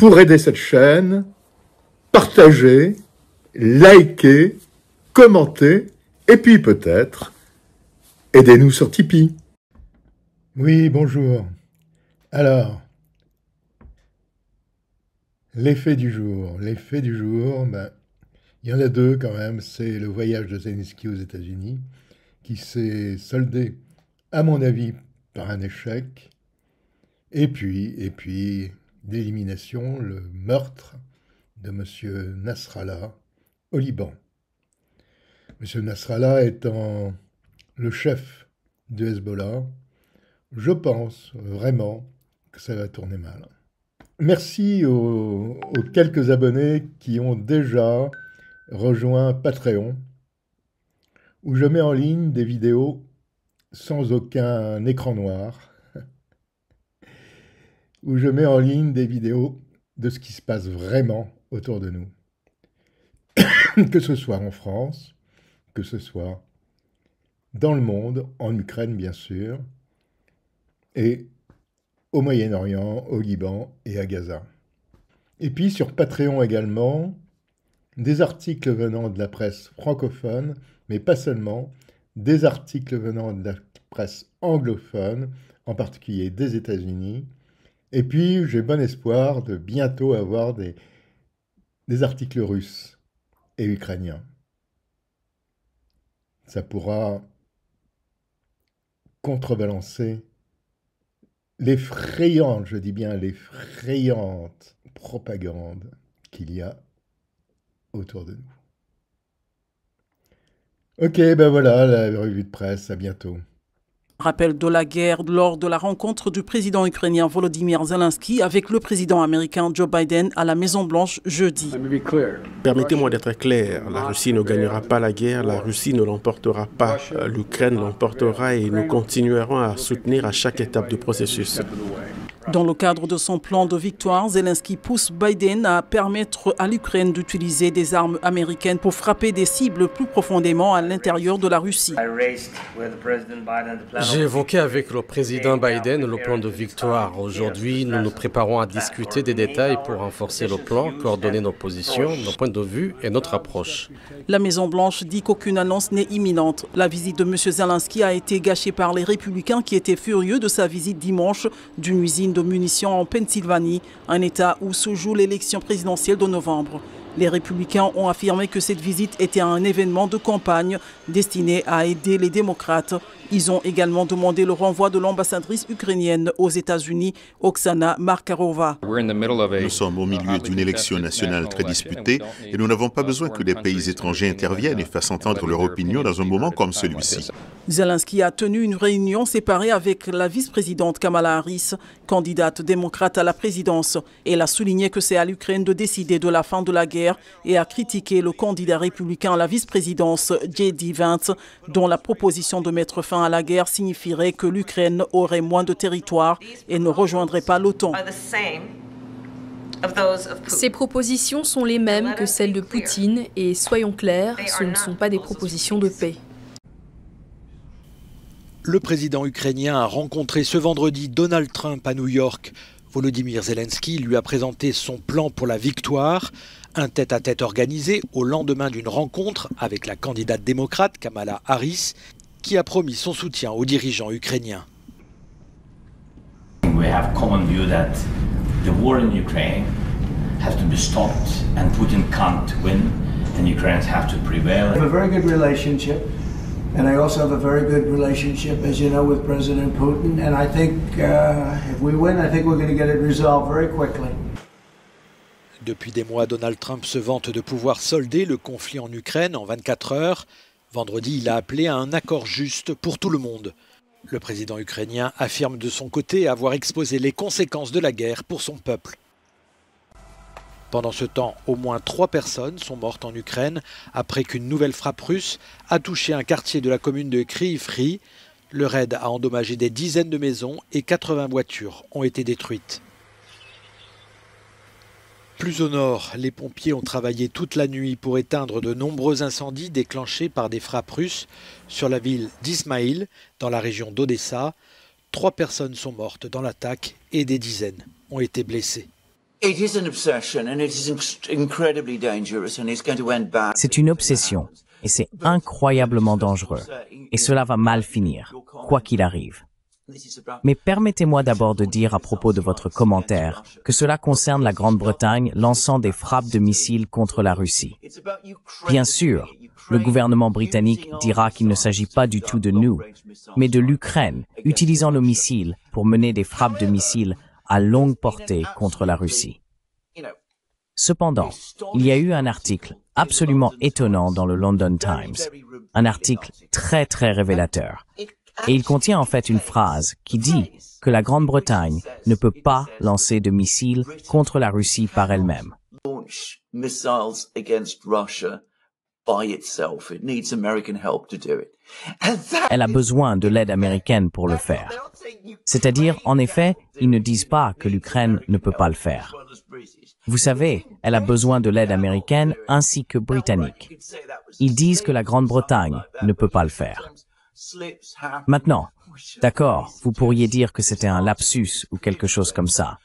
pour aider cette chaîne, partagez, likez, commentez, et puis peut-être, aidez-nous sur Tipeee. Oui, bonjour. Alors, l'effet du jour. L'effet du jour, ben, il y en a deux quand même. C'est le voyage de Zelensky aux États-Unis, qui s'est soldé, à mon avis, par un échec. Et puis, et puis, d'élimination, le meurtre de M. Nasrallah au Liban. M. Nasrallah étant le chef du Hezbollah, je pense vraiment que ça va tourner mal. Merci aux, aux quelques abonnés qui ont déjà rejoint Patreon, où je mets en ligne des vidéos sans aucun écran noir où je mets en ligne des vidéos de ce qui se passe vraiment autour de nous. que ce soit en France, que ce soit dans le monde, en Ukraine bien sûr, et au Moyen-Orient, au Liban et à Gaza. Et puis sur Patreon également, des articles venant de la presse francophone, mais pas seulement, des articles venant de la presse anglophone, en particulier des États-Unis, et puis, j'ai bon espoir de bientôt avoir des, articles russes et ukrainiens. Ça pourra contrebalancer l'effrayante, je dis bien l'effrayante propagande qu'il y a autour de nous. Ok, ben voilà, la revue de presse, à bientôt. Rappel de la guerre lors de la rencontre du président ukrainien Volodymyr Zelensky avec le président américain Joe Biden à la Maison-Blanche jeudi. Permettez-moi d'être clair. La Russie ne gagnera pas la guerre, la Russie ne l'emportera pas. L'Ukraine l'emportera et nous continuerons à soutenir à chaque étape du processus. Dans le cadre de son plan de victoire, Zelensky pousse Biden à permettre à l'Ukraine d'utiliser des armes américaines pour frapper des cibles plus profondément à l'intérieur de la Russie. J'ai évoqué avec le président Biden le plan de victoire. Aujourd'hui, nous nous préparons à discuter des détails pour renforcer le plan, coordonner nos positions, nos points de vue et notre approche. La Maison-Blanche dit qu'aucune annonce n'est imminente. La visite de M. Zelensky a été gâchée par les républicains qui étaient furieux de sa visite dimanche d'une usine de munitions en Pennsylvanie, un État où se joue l'élection présidentielle de novembre. Les républicains ont affirmé que cette visite était un événement de campagne destiné à aider les démocrates. Ils ont également demandé le renvoi de l'ambassadrice ukrainienne aux États-Unis, Oksana Markarova. Nous sommes au milieu d'une élection nationale très disputée et nous n'avons pas besoin que des pays étrangers interviennent et fassent entendre leur opinion dans un moment comme celui-ci. Zelensky a tenu une réunion séparée avec la vice-présidente Kamala Harris, candidate démocrate à la présidence. Elle a souligné que c'est à l'Ukraine de décider de la fin de la guerre et a critiqué le candidat républicain à la vice-présidence, J.D. Vance, dont la proposition de mettre fin à la guerre signifierait que l'Ukraine aurait moins de territoire et ne rejoindrait pas l'OTAN. Ces propositions sont les mêmes que celles de Poutine et soyons clairs, ce ne sont pas des propositions de paix. Le président ukrainien a rencontré ce vendredi Donald Trump à New York. Volodymyr Zelensky lui a présenté son plan pour la victoire, un tête-à-tête organisé au lendemain d'une rencontre avec la candidate démocrate Kamala Harris, qui a promis son soutien aux dirigeants ukrainiens. We have common view that the war in Ukraine has to be stopped and Putin can't win and Ukrainians have to prevail. I have a very good relationship and I also have a very good relationship, as you know, with President Putin. And I think uh, if we win, I think we're going to get it resolved very quickly. Depuis des mois, Donald Trump se vante de pouvoir solder le conflit en Ukraine en 24 heures. Vendredi, il a appelé à un accord juste pour tout le monde. Le président ukrainien affirme de son côté avoir exposé les conséquences de la guerre pour son peuple. Pendant ce temps, au moins trois personnes sont mortes en Ukraine après qu'une nouvelle frappe russe a touché un quartier de la commune de Kryivri. Le raid a endommagé des dizaines de maisons et 80 voitures ont été détruites. Plus au nord, les pompiers ont travaillé toute la nuit pour éteindre de nombreux incendies déclenchés par des frappes russes sur la ville d'Ismaïl, dans la région d'Odessa. Trois personnes sont mortes dans l'attaque et des dizaines ont été blessées. C'est une obsession et c'est incroyablement dangereux. Et cela va mal finir, quoi qu'il arrive. Mais permettez-moi d'abord de dire à propos de votre commentaire que cela concerne la Grande-Bretagne lançant des frappes de missiles contre la Russie. Bien sûr, le gouvernement britannique dira qu'il ne s'agit pas du tout de nous, mais de l'Ukraine utilisant nos missiles pour mener des frappes de missiles à longue portée contre la Russie. Cependant, il y a eu un article absolument étonnant dans le London Times, un article très très révélateur. Et il contient en fait une phrase qui dit que la Grande-Bretagne ne peut pas lancer de missiles contre la Russie par elle-même. Elle a besoin de l'aide américaine pour le faire. C'est-à-dire, en effet, ils ne disent pas que l'Ukraine ne peut pas le faire. Vous savez, elle a besoin de l'aide américaine ainsi que britannique. Ils disent que la Grande-Bretagne ne peut pas le faire. Maintenant, d'accord, vous pourriez dire que c'était un lapsus ou quelque chose comme ça.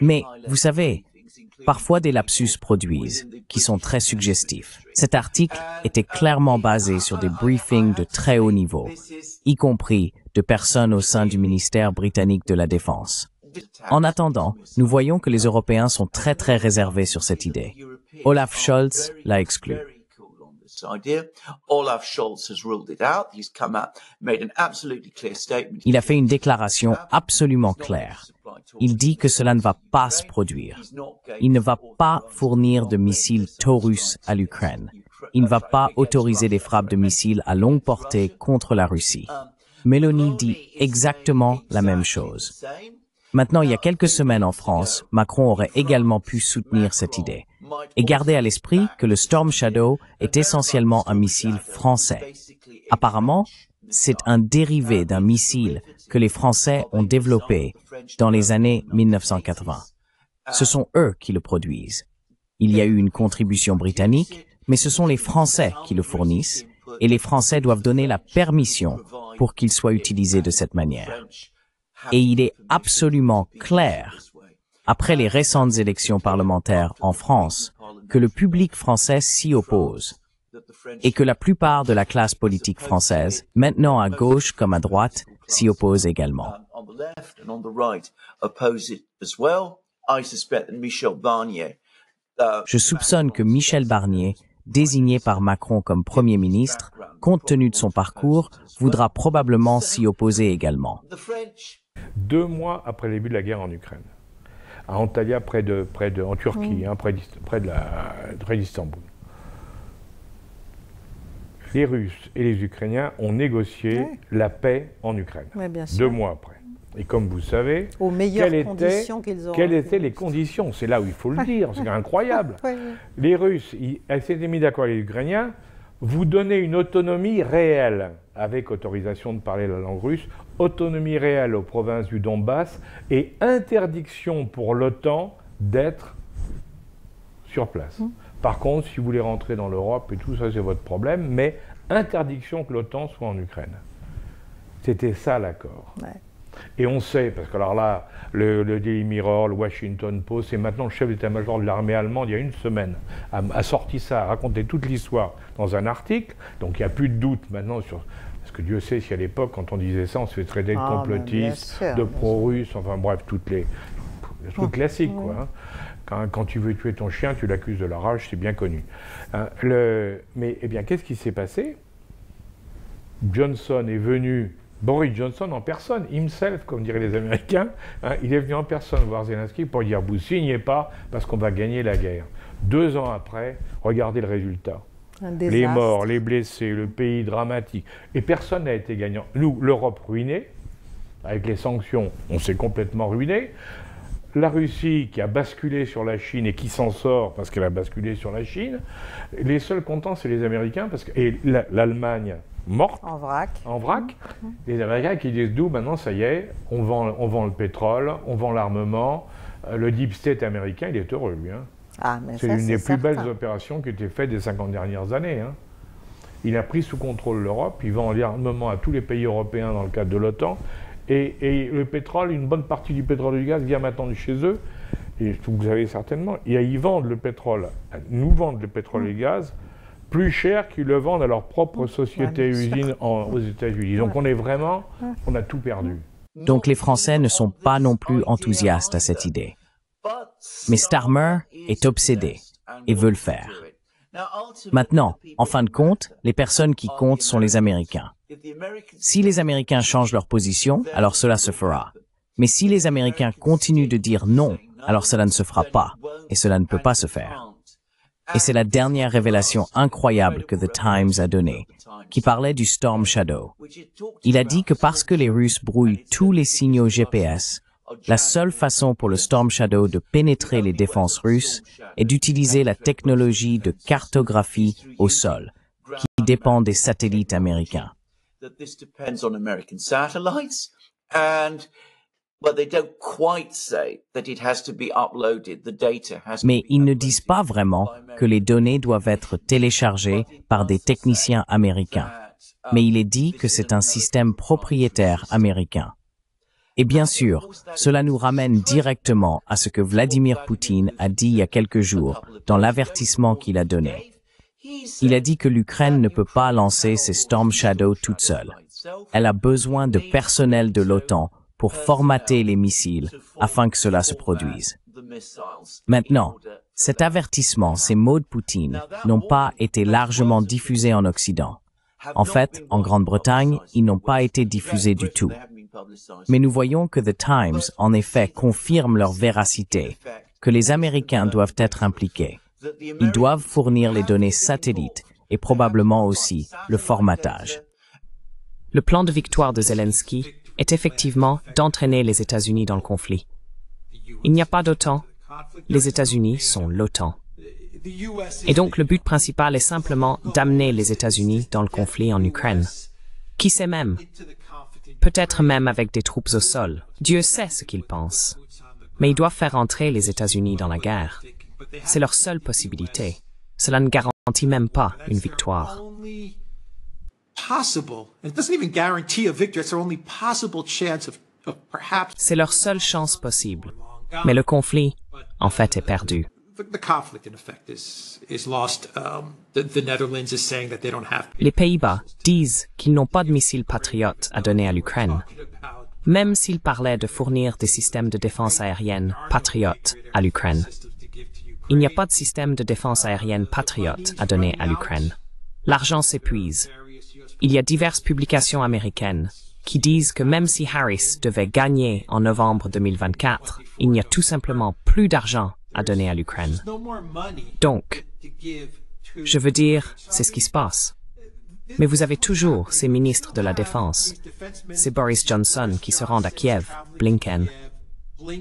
Mais, vous savez, parfois des lapsus produisent, qui sont très suggestifs. Cet article était clairement basé sur des briefings de très haut niveau, y compris de personnes au sein du ministère britannique de la Défense. En attendant, nous voyons que les Européens sont très très réservés sur cette idée. Olaf Scholz l'a exclu. Il a fait une déclaration absolument claire. Il dit que cela ne va pas se produire. Il ne va pas fournir de missiles Taurus à l'Ukraine. Il ne va pas autoriser des frappes de missiles à longue portée contre la Russie. Mélanie dit exactement la même chose. Maintenant, il y a quelques semaines en France, Macron aurait également pu soutenir cette idée. Et garder à l'esprit que le Storm Shadow est essentiellement un missile français. Apparemment, c'est un dérivé d'un missile que les Français ont développé dans les années 1980. Ce sont eux qui le produisent. Il y a eu une contribution britannique, mais ce sont les Français qui le fournissent, et les Français doivent donner la permission pour qu'il soit utilisé de cette manière. Et il est absolument clair, après les récentes élections parlementaires en France, que le public français s'y oppose et que la plupart de la classe politique française, maintenant à gauche comme à droite, s'y oppose également. Je soupçonne que Michel Barnier, désigné par Macron comme Premier ministre, compte tenu de son parcours, voudra probablement s'y opposer également. Deux mois après le début de la guerre en Ukraine, à Antalya, près de, près de, en Turquie, hein, près, près d'Istanbul, les Russes et les Ukrainiens ont négocié la paix en Ukraine. Deux mois après. Et comme vous savez, Aux quelles conditions étaient, quelles étaient les conditions? C'est là où il faut le dire, c'est incroyable. Les Russes, ils, s'étaient mis d'accord avec les Ukrainiens, vous donnez une autonomie réelle, avec autorisation de parler la langue russe, autonomie réelle aux provinces du Donbass et interdiction pour l'OTAN d'être sur place. Mmh. Par contre, si vous voulez rentrer dans l'Europe et tout ça, c'est votre problème, mais interdiction que l'OTAN soit en Ukraine. C'était ça l'accord. Et on sait, parce que alors là, le, Daily Mirror, le Washington Post, et maintenant le chef d'état-major de l'armée allemande, il y a une semaine, a, sorti ça, a raconté toute l'histoire dans un article. Donc il n'y a plus de doute maintenant sur. Parce que Dieu sait si à l'époque, quand on disait ça, on se fait traiter de ah, complotiste, de pro-russe, enfin bref, toutes les. trucs oh, classiques, quoi. Hein. Quand, tu veux tuer ton chien, tu l'accuses de la rage, c'est bien connu. Hein, mais eh bien, qu'est-ce qui s'est passé? Johnson est venu, Boris Johnson en personne, himself, comme diraient les Américains, hein, il est venu en personne voir Zelensky pour dire vous signez pas parce qu'on va gagner la guerre. Deux ans après, regardez le résultat. Les morts, les blessés, le pays dramatique. Et personne n'a été gagnant. Nous, l'Europe ruinée, avec les sanctions, on s'est complètement ruiné la Russie qui a basculé sur la Chine et qui s'en sort parce qu'elle a basculé sur la Chine, les seuls contents, c'est les Américains, parce que, et l'Allemagne morte. En vrac. En vrac. Mmh. Les Américains qui disent d'où maintenant, ça y est, on vend, on vend le pétrole, on vend l'armement. Euh, le deep state américain, il est heureux, lui. Hein. Ah, c'est une des plus belles opérations qui a été faites des 50 dernières années. Hein. Il a pris sous contrôle l'Europe, il vend l'armement à tous les pays européens dans le cadre de l'OTAN, et, le pétrole, une bonne partie du pétrole et du gaz vient maintenant de chez eux. et vous savez certainement, et ils vendent le pétrole, nous vendent le pétrole et le gaz plus cher qu'ils le vendent à leur propre société usine aux États-Unis. Donc on est vraiment, on a tout perdu. Donc les Français ne sont pas non plus enthousiastes à cette idée. Mais Starmer est obsédé et veut le faire. Maintenant, en fin de compte, les personnes qui comptent sont les Américains. Si les Américains changent leur position, alors cela se fera. Mais si les Américains continuent de dire non, alors cela ne se fera pas, et cela ne peut pas se faire. Et c'est la dernière révélation incroyable que The Times a donnée, qui parlait du Storm Shadow. Il a dit que parce que les Russes brouillent tous les signaux GPS, la seule façon pour le Storm Shadow de pénétrer les défenses russes est d'utiliser la technologie de cartographie au sol, qui dépend des satellites américains. Mais ils ne disent pas vraiment que les données doivent être téléchargées par des techniciens américains. Mais il est dit que c'est un système propriétaire américain. Et bien sûr, cela nous ramène directement à ce que Vladimir Poutine a dit il y a quelques jours dans l'avertissement qu'il a donné. Il a dit que l'Ukraine ne peut pas lancer ses Storm Shadow toute seule. Elle a besoin de personnel de l'OTAN pour formater les missiles afin que cela se produise. Maintenant, cet avertissement, ces mots de Poutine, n'ont pas été largement diffusés en Occident. En fait, en Grande-Bretagne, ils n'ont pas été diffusés du tout. Mais nous voyons que The Times, en effet, confirme leur véracité, que les Américains doivent être impliqués. Ils doivent fournir les données satellites et probablement aussi le formatage. Le plan de victoire de Zelensky est effectivement d'entraîner les États-Unis dans le conflit. Il n'y a pas d'OTAN. Les États-Unis sont l'OTAN. Et donc le but principal est simplement d'amener les États-Unis dans le conflit en Ukraine. Qui sait même? Peut-être même avec des troupes au sol. Dieu sait ce qu'ils pensent. Mais ils doivent faire entrer les États-Unis dans la guerre. C'est leur seule possibilité. Cela ne garantit même pas une victoire. C'est leur seule chance possible. Mais le conflit, en fait, est perdu. Les Pays-Bas disent qu'ils n'ont pas de missiles patriotes à donner à l'Ukraine, même s'ils parlaient de fournir des systèmes de défense aérienne patriotes à l'Ukraine. Il n'y a pas de système de défense aérienne patriote à donner à l'Ukraine. L'argent s'épuise il y a diverses publications américaines qui disent que même si Harris devait gagner en novembre 2024, il n'y a tout simplement plus d'argent à donner à l'Ukraine. Donc, je veux dire, c'est ce qui se passe. Mais vous avez toujours ces ministres de la Défense. C'est Boris Johnson qui se rend à Kiev, Blinken.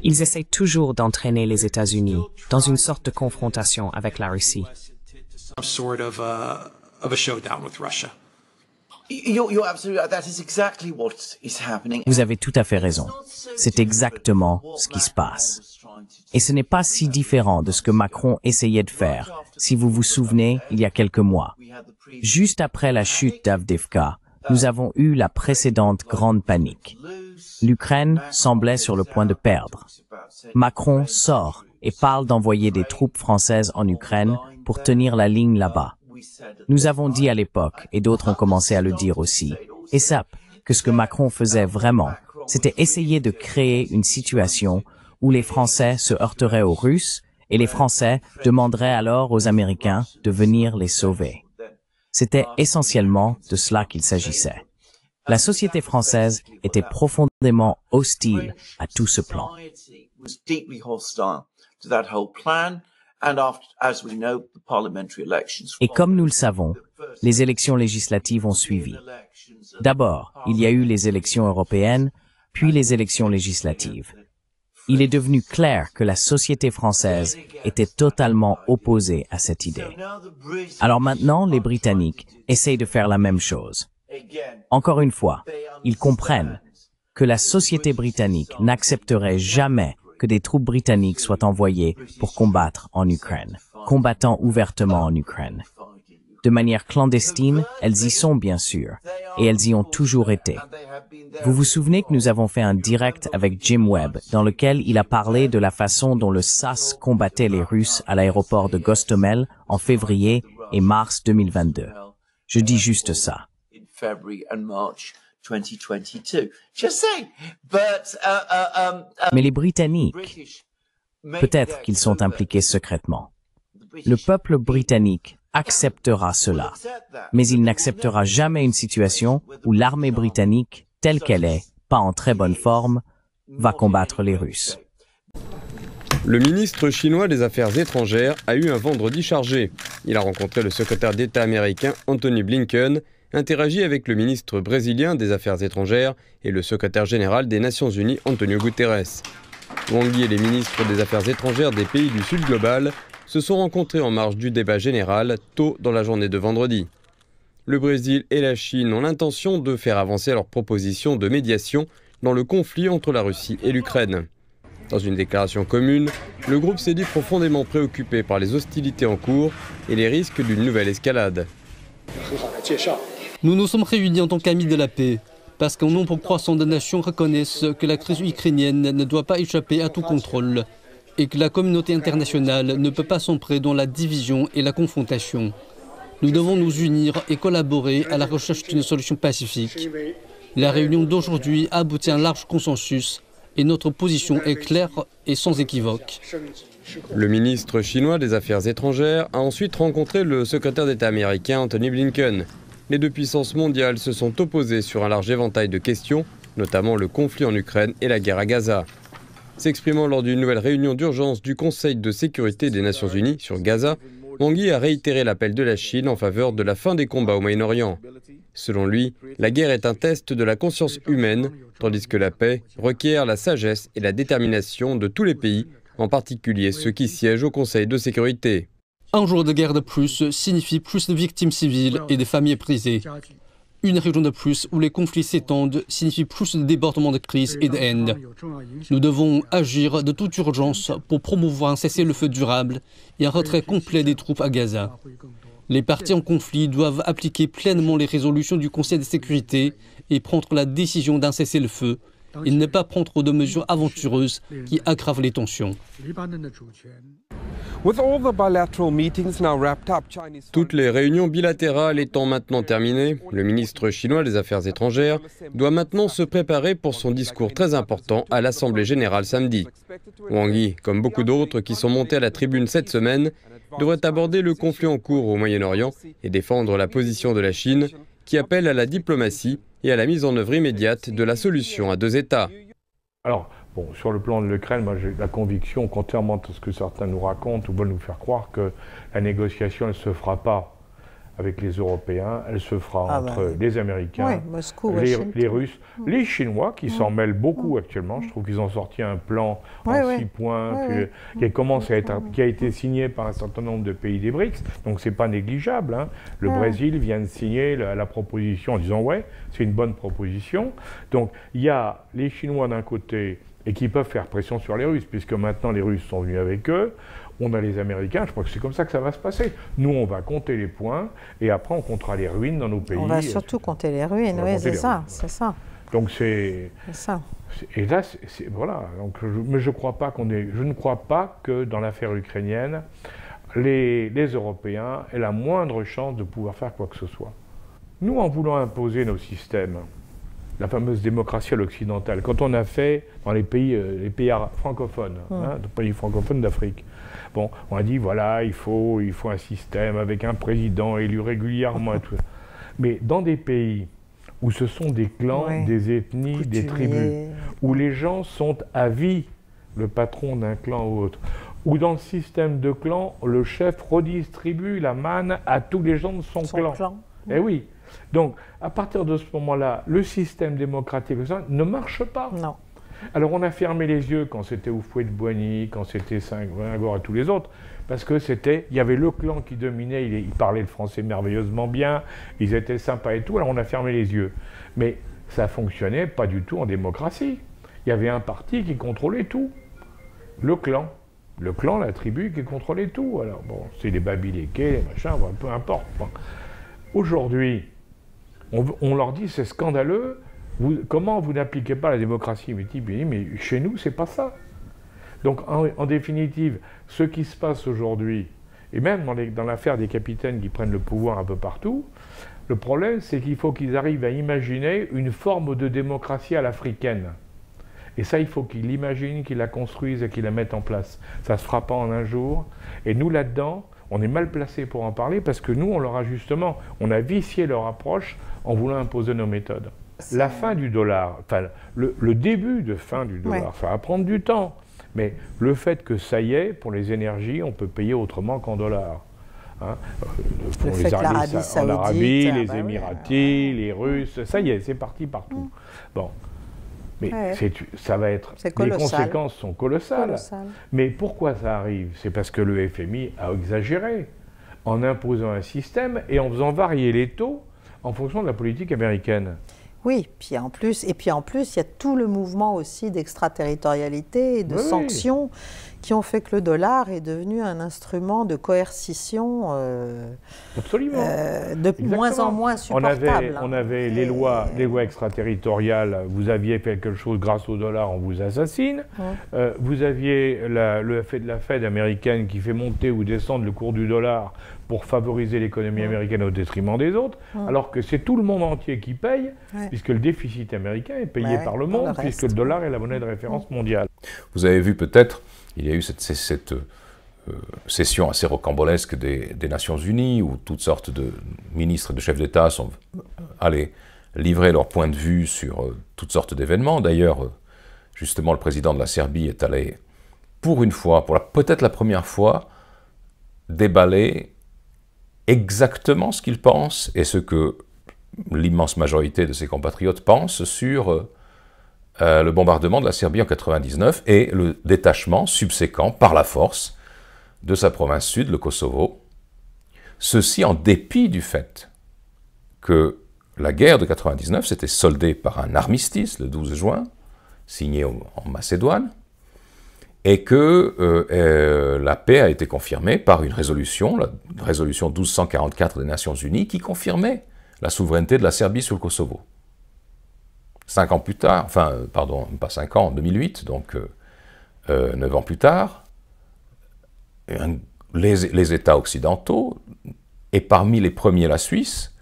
Ils essayent toujours d'entraîner les États-Unis dans une sorte de confrontation avec la Russie. Vous avez tout à fait raison. C'est exactement ce qui se passe. Et ce n'est pas si différent de ce que Macron essayait de faire, si vous vous souvenez, il y a quelques mois. Juste après la chute d'Avdevka, nous avons eu la précédente grande panique. L'Ukraine semblait sur le point de perdre. Macron sort et parle d'envoyer des troupes françaises en Ukraine pour tenir la ligne là-bas. Nous avons dit à l'époque, et d'autres ont commencé à le dire aussi, et que ce que Macron faisait vraiment, c'était essayer de créer une situation où les Français se heurteraient aux Russes et les Français demanderaient alors aux Américains de venir les sauver. C'était essentiellement de cela qu'il s'agissait. La société française était profondément hostile à tout ce plan. Et comme nous le savons, les élections législatives ont suivi. D'abord, il y a eu les élections européennes, puis les élections législatives. Il est devenu clair que la société française était totalement opposée à cette idée. Alors maintenant, les Britanniques essayent de faire la même chose. Encore une fois, ils comprennent que la société britannique n'accepterait jamais que des troupes britanniques soient envoyées pour combattre en Ukraine, combattant ouvertement en Ukraine. De manière clandestine, elles y sont bien sûr, et elles y ont toujours été. Vous vous souvenez que nous avons fait un direct avec Jim Webb dans lequel il a parlé de la façon dont le SAS combattait les Russes à l'aéroport de Gostomel en février et mars 2022. Je dis juste ça. Mais les Britanniques, peut-être qu'ils sont impliqués secrètement. Le peuple britannique acceptera cela, mais il n'acceptera jamais une situation où l'armée britannique, telle qu'elle est, pas en très bonne forme, va combattre les Russes. Le ministre chinois des Affaires étrangères a eu un vendredi chargé. Il a rencontré le secrétaire d'État américain Anthony Blinken, interagi avec le ministre brésilien des Affaires étrangères et le secrétaire général des Nations Unies Antonio Guterres. Wang Yi et les ministres des Affaires étrangères des pays du Sud global se sont rencontrés en marge du débat général tôt dans la journée de vendredi. Le Brésil et la Chine ont l'intention de faire avancer leurs propositions de médiation dans le conflit entre la Russie et l'Ukraine. Dans une déclaration commune, le groupe s'est dit profondément préoccupé par les hostilités en cours et les risques d'une nouvelle escalade. Nous nous sommes réunis en tant qu'amis de la paix, parce qu'un nombre croissant de nations reconnaissent que la crise ukrainienne ne doit pas échapper à tout contrôle et que la communauté internationale ne peut pas s'emprer dans la division et la confrontation. Nous devons nous unir et collaborer à la recherche d'une solution pacifique. La réunion d'aujourd'hui a abouti à un large consensus et notre position est claire et sans équivoque. Le ministre chinois des Affaires étrangères a ensuite rencontré le secrétaire d'État américain Anthony Blinken. Les deux puissances mondiales se sont opposées sur un large éventail de questions, notamment le conflit en Ukraine et la guerre à Gaza. S'exprimant lors d'une nouvelle réunion d'urgence du Conseil de sécurité des Nations Unies sur Gaza, Wang Yi a réitéré l'appel de la Chine en faveur de la fin des combats au Moyen-Orient. Selon lui, la guerre est un test de la conscience humaine, tandis que la paix requiert la sagesse et la détermination de tous les pays, en particulier ceux qui siègent au Conseil de sécurité. Un jour de guerre de plus signifie plus de victimes civiles et de familles brisées. Une région de plus où les conflits s'étendent signifie plus de débordements de crise et de haine. Nous devons agir de toute urgence pour promouvoir un cessez-le-feu durable et un retrait complet des troupes à Gaza. Les partis en conflit doivent appliquer pleinement les résolutions du Conseil de sécurité et prendre la décision d'un cessez-le-feu et ne pas prendre de mesures aventureuses qui aggravent les tensions. Toutes les réunions bilatérales étant maintenant terminées, le ministre chinois des Affaires étrangères doit maintenant se préparer pour son discours très important à l'Assemblée générale samedi. Wang Yi, comme beaucoup d'autres qui sont montés à la tribune cette semaine, devrait aborder le conflit en cours au Moyen-Orient et défendre la position de la Chine qui appelle à la diplomatie et à la mise en œuvre immédiate de la solution à deux États. Alors, bon, sur le plan de l'Ukraine, moi j'ai la conviction, contrairement à ce que certains nous racontent ou veulent nous faire croire, que la négociation ne se fera pas avec les Européens, elle se fera Ah entre bah, les Américains, ouais, Moscou, les, Russes, Mm. les Chinois qui Mm. s'en mêlent beaucoup Mm. actuellement. Je trouve qu'ils ont sorti un plan Ouais, en ouais. six points puis, qui, a commencé à être, qui a été signé par un certain nombre de pays des BRICS. Donc c'est pas négligeable. hein. Le. Brésil vient de signer la, la proposition en disant ouais, c'est une bonne proposition. Donc il y a les Chinois d'un côté et qui peuvent faire pression sur les Russes, puisque maintenant les Russes sont venus avec eux. On a les Américains, je crois que c'est comme ça que ça va se passer. Nous, on va compter les points et après, on comptera les ruines dans nos pays. On va surtout compter les ruines, oui, c'est ça, c'est ça, Donc c'est. c'est ça. Et là, c'est- c'est- voilà. Donc, je, mais je crois pas qu'on est. Je ne crois pas que dans l'affaire ukrainienne, les, les Européens aient la moindre chance de pouvoir faire quoi que ce soit. Nous, en voulant imposer nos systèmes, la fameuse démocratie à l'occidentale, quand on a fait dans les pays, euh, les pays ara- francophones, Mm. hein, les pays francophones d'Afrique, bon, on a dit voilà, il faut, il faut un système avec un président élu régulièrement et tout. Mais dans des pays où ce sont des clans, Ouais. des ethnies, des tribus, où les gens sont à vie le patron d'un clan ou autre, où dans le système de clan, le chef redistribue la manne à tous les gens de son, Son clan. clan. Eh oui. Donc, à partir de ce moment-là, le système démocratique ne marche pas. Non. Alors, on a fermé les yeux quand c'était Oufouet de Boigny, quand c'était Senghor et tous les autres, parce que c'était, il y avait le clan qui dominait, il, il parlait le français merveilleusement bien, ils étaient sympas et tout, alors on a fermé les yeux. Mais ça fonctionnait pas du tout en démocratie. Il y avait un parti qui contrôlait tout, le clan. le clan, la tribu qui contrôlait tout. Alors bon, c'est les babilékés, les machins, peu importe. Aujourd'hui, on, leur dit c'est scandaleux, comment vous n'appliquez pas la démocratie Mais, mais chez nous, c'est pas ça. Donc en, définitive, ce qui se passe aujourd'hui, et même dans l'affaire des capitaines qui prennent le pouvoir un peu partout, le problème c'est qu'il faut qu'ils arrivent à imaginer une forme de démocratie à l'africaine. Et ça, il faut qu'ils l'imaginent, qu'ils la construisent et qu'ils la mettent en place. Ça se fera pas en un jour. Et nous, là-dedans, on est mal placé pour en parler parce que nous, on leur a justement, on a vicié leur approche en voulant imposer nos méthodes. La fin du dollar, enfin, le, début de fin du dollar, ça va prendre du temps. Mais le fait que ça y est, pour les énergies, on peut payer autrement qu'en dollars. Hein. Pour les Arabie en Arabie, les bah Émiratis, les Russes, ça y est, c'est parti partout. Mm. Bon. Mais ça va être. Les conséquences sont colossales. Mais pourquoi ça arrive? C'est parce que le FMI a exagéré en imposant un système et en faisant varier les taux en fonction de la politique américaine. Oui, puis en plus, et puis en plus, il y a tout le mouvement aussi d'extraterritorialité et de sanctions qui ont fait que le dollar est devenu un instrument de coercition euh, Absolument. Euh, de moins en moins supportable. On avait, on avait les, lois, les lois extraterritoriales, vous aviez fait quelque chose grâce au dollar, on vous assassine. Euh, vous aviez le fait de la Fed américaine qui fait monter ou descendre le cours du dollar pour favoriser l'économie américaine au détriment des autres, alors que c'est tout le monde entier qui paye, puisque le déficit américain est payé par le monde, puisque le dollar est la monnaie de référence mondiale. Vous avez vu peut-être, il y a eu cette, euh, session assez rocambolesque des, Nations Unies, où toutes sortes de ministres et de chefs d'État sont allés livrer leur point de vue sur euh, toutes sortes d'événements. D'ailleurs, euh, justement, le président de la Serbie est allé, pour une fois, pour peut-être la première fois, déballer exactement ce qu'il pense et ce que l'immense majorité de ses compatriotes pensent sur euh, le bombardement de la Serbie en 1999 et le détachement subséquent par la force de sa province sud, le Kosovo. Ceci en dépit du fait que la guerre de 1999 s'était soldée par un armistice le 12 juin, signé en Macédoine, et que euh, euh, la paix a été confirmée par une résolution, la résolution 1244 des Nations Unies, qui confirmait la souveraineté de la Serbie sur le Kosovo. Cinq ans plus tard, enfin, euh, pardon, pas cinq ans, en 2008, donc neuf ans plus tard, les, États occidentaux, et parmi les premiers la Suisse,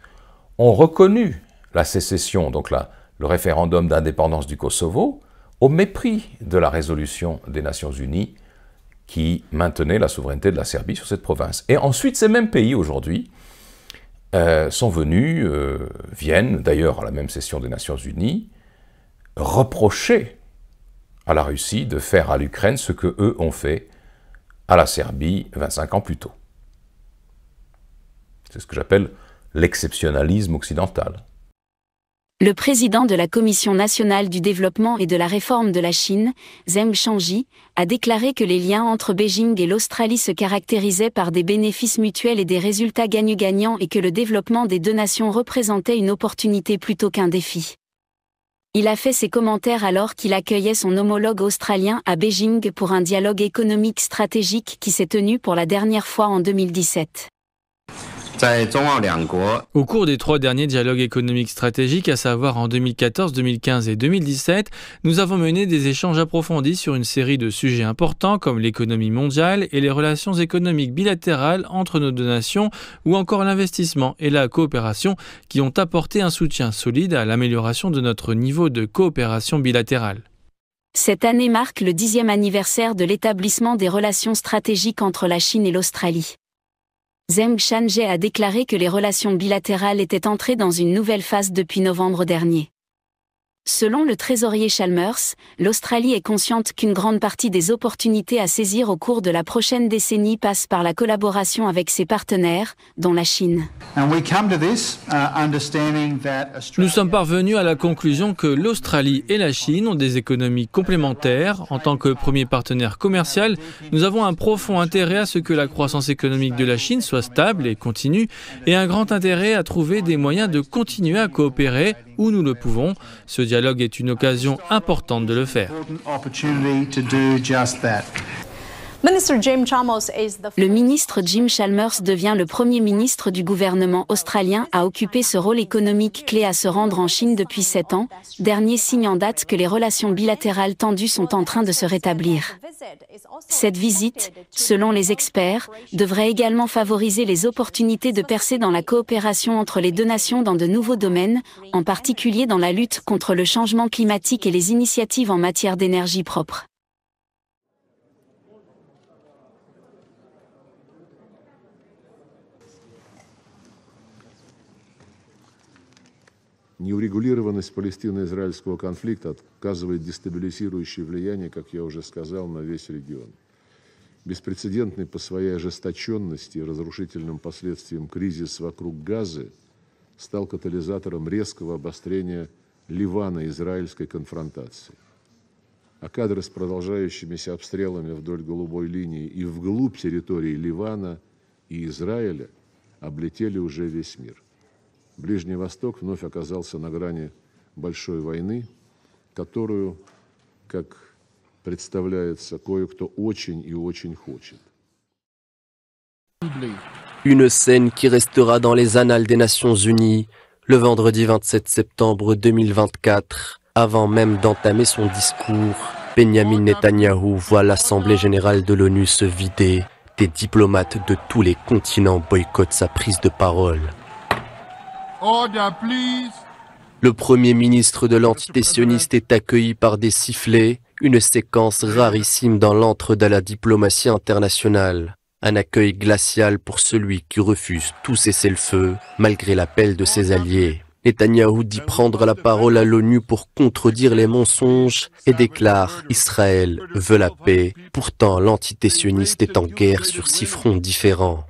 ont reconnu la sécession, donc le référendum d'indépendance du Kosovo, au mépris de la résolution des Nations Unies qui maintenait la souveraineté de la Serbie sur cette province. Et ensuite, ces mêmes pays, aujourd'hui, euh, sont venus, euh, viennent d'ailleurs à la même session des Nations Unies, reprocher à la Russie de faire à l'Ukraine ce que eux ont fait à la Serbie 25 ans plus tôt. C'est ce que j'appelle l'exceptionnalisme occidental. Le président de la Commission nationale du développement et de la réforme de la Chine, Zheng Shangji, a déclaré que les liens entre Beijing et l'Australie se caractérisaient par des bénéfices mutuels et des résultats gagnants-gagnants et que le développement des deux nations représentait une opportunité plutôt qu'un défi. Il a fait ses commentaires alors qu'il accueillait son homologue australien à Beijing pour un dialogue économique stratégique qui s'est tenu pour la dernière fois en 2017. Au cours des trois derniers dialogues économiques stratégiques, à savoir en 2014, 2015 et 2017, nous avons mené des échanges approfondis sur une série de sujets importants comme l'économie mondiale et les relations économiques bilatérales entre nos deux nations ou encore l'investissement et la coopération qui ont apporté un soutien solide à l'amélioration de notre niveau de coopération bilatérale. Cette année marque le dixième anniversaire de l'établissement des relations stratégiques entre la Chine et l'Australie. Zheng Shanje a déclaré que les relations bilatérales étaient entrées dans une nouvelle phase depuis novembre dernier. Selon le trésorier Chalmers, l'Australie est consciente qu'une grande partie des opportunités à saisir au cours de la prochaine décennie passe par la collaboration avec ses partenaires, dont la Chine. Uh, Nous sommes parvenus à la conclusion que l'Australie et la Chine ont des économies complémentaires. En tant que premier partenaire commercial, nous avons un profond intérêt à ce que la croissance économique de la Chine soit stable et continue, et un grand intérêt à trouver des moyens de continuer à coopérer où nous le pouvons. Ce dialogue est une occasion importante de le faire. Le ministre Jim Chalmers devient le premier ministre du gouvernement australien à occuper ce rôle économique clé à se rendre en Chine depuis sept ans, dernier signe en date que les relations bilatérales tendues sont en train de se rétablir. Cette visite, selon les experts, devrait également favoriser les opportunités de percer dans la coopération entre les deux nations dans de nouveaux domaines, en particulier dans la lutte contre le changement climatique et les initiatives en matière d'énergie propre. Неурегулированность палестино-израильского конфликта оказывает дестабилизирующее влияние, как я уже сказал, на весь регион. Беспрецедентный по своей ожесточенности и разрушительным последствиям кризис вокруг Газы стал катализатором резкого обострения Ливана-израильской конфронтации. А кадры с продолжающимися обстрелами вдоль голубой линии и вглубь территории Ливана и Израиля облетели уже весь мир. Ближний Восток вновь оказался на грани большой войны, которую, как представляется, кое-кто очень и очень хочет. Une scène qui restera dans les annales des Nations Unies le vendredi 27 septembre 2024. Avant même d'entamer son discours, Benjamin Netanyahou voit l'Assemblée générale de l'ONU se vider. Des diplomates de tous les continents boycottent sa prise de parole. Le premier ministre de l'antitessionniste est accueilli par des sifflets, une séquence rarissime dans l'antre de la diplomatie internationale. Un accueil glacial pour celui qui refuse tout cessez-le-feu, malgré l'appel de ses alliés. Netanyahou dit prendre la parole à l'ONU pour contredire les mensonges et déclare Israël veut la paix. Pourtant, l'antitessionniste est en guerre sur six fronts différents.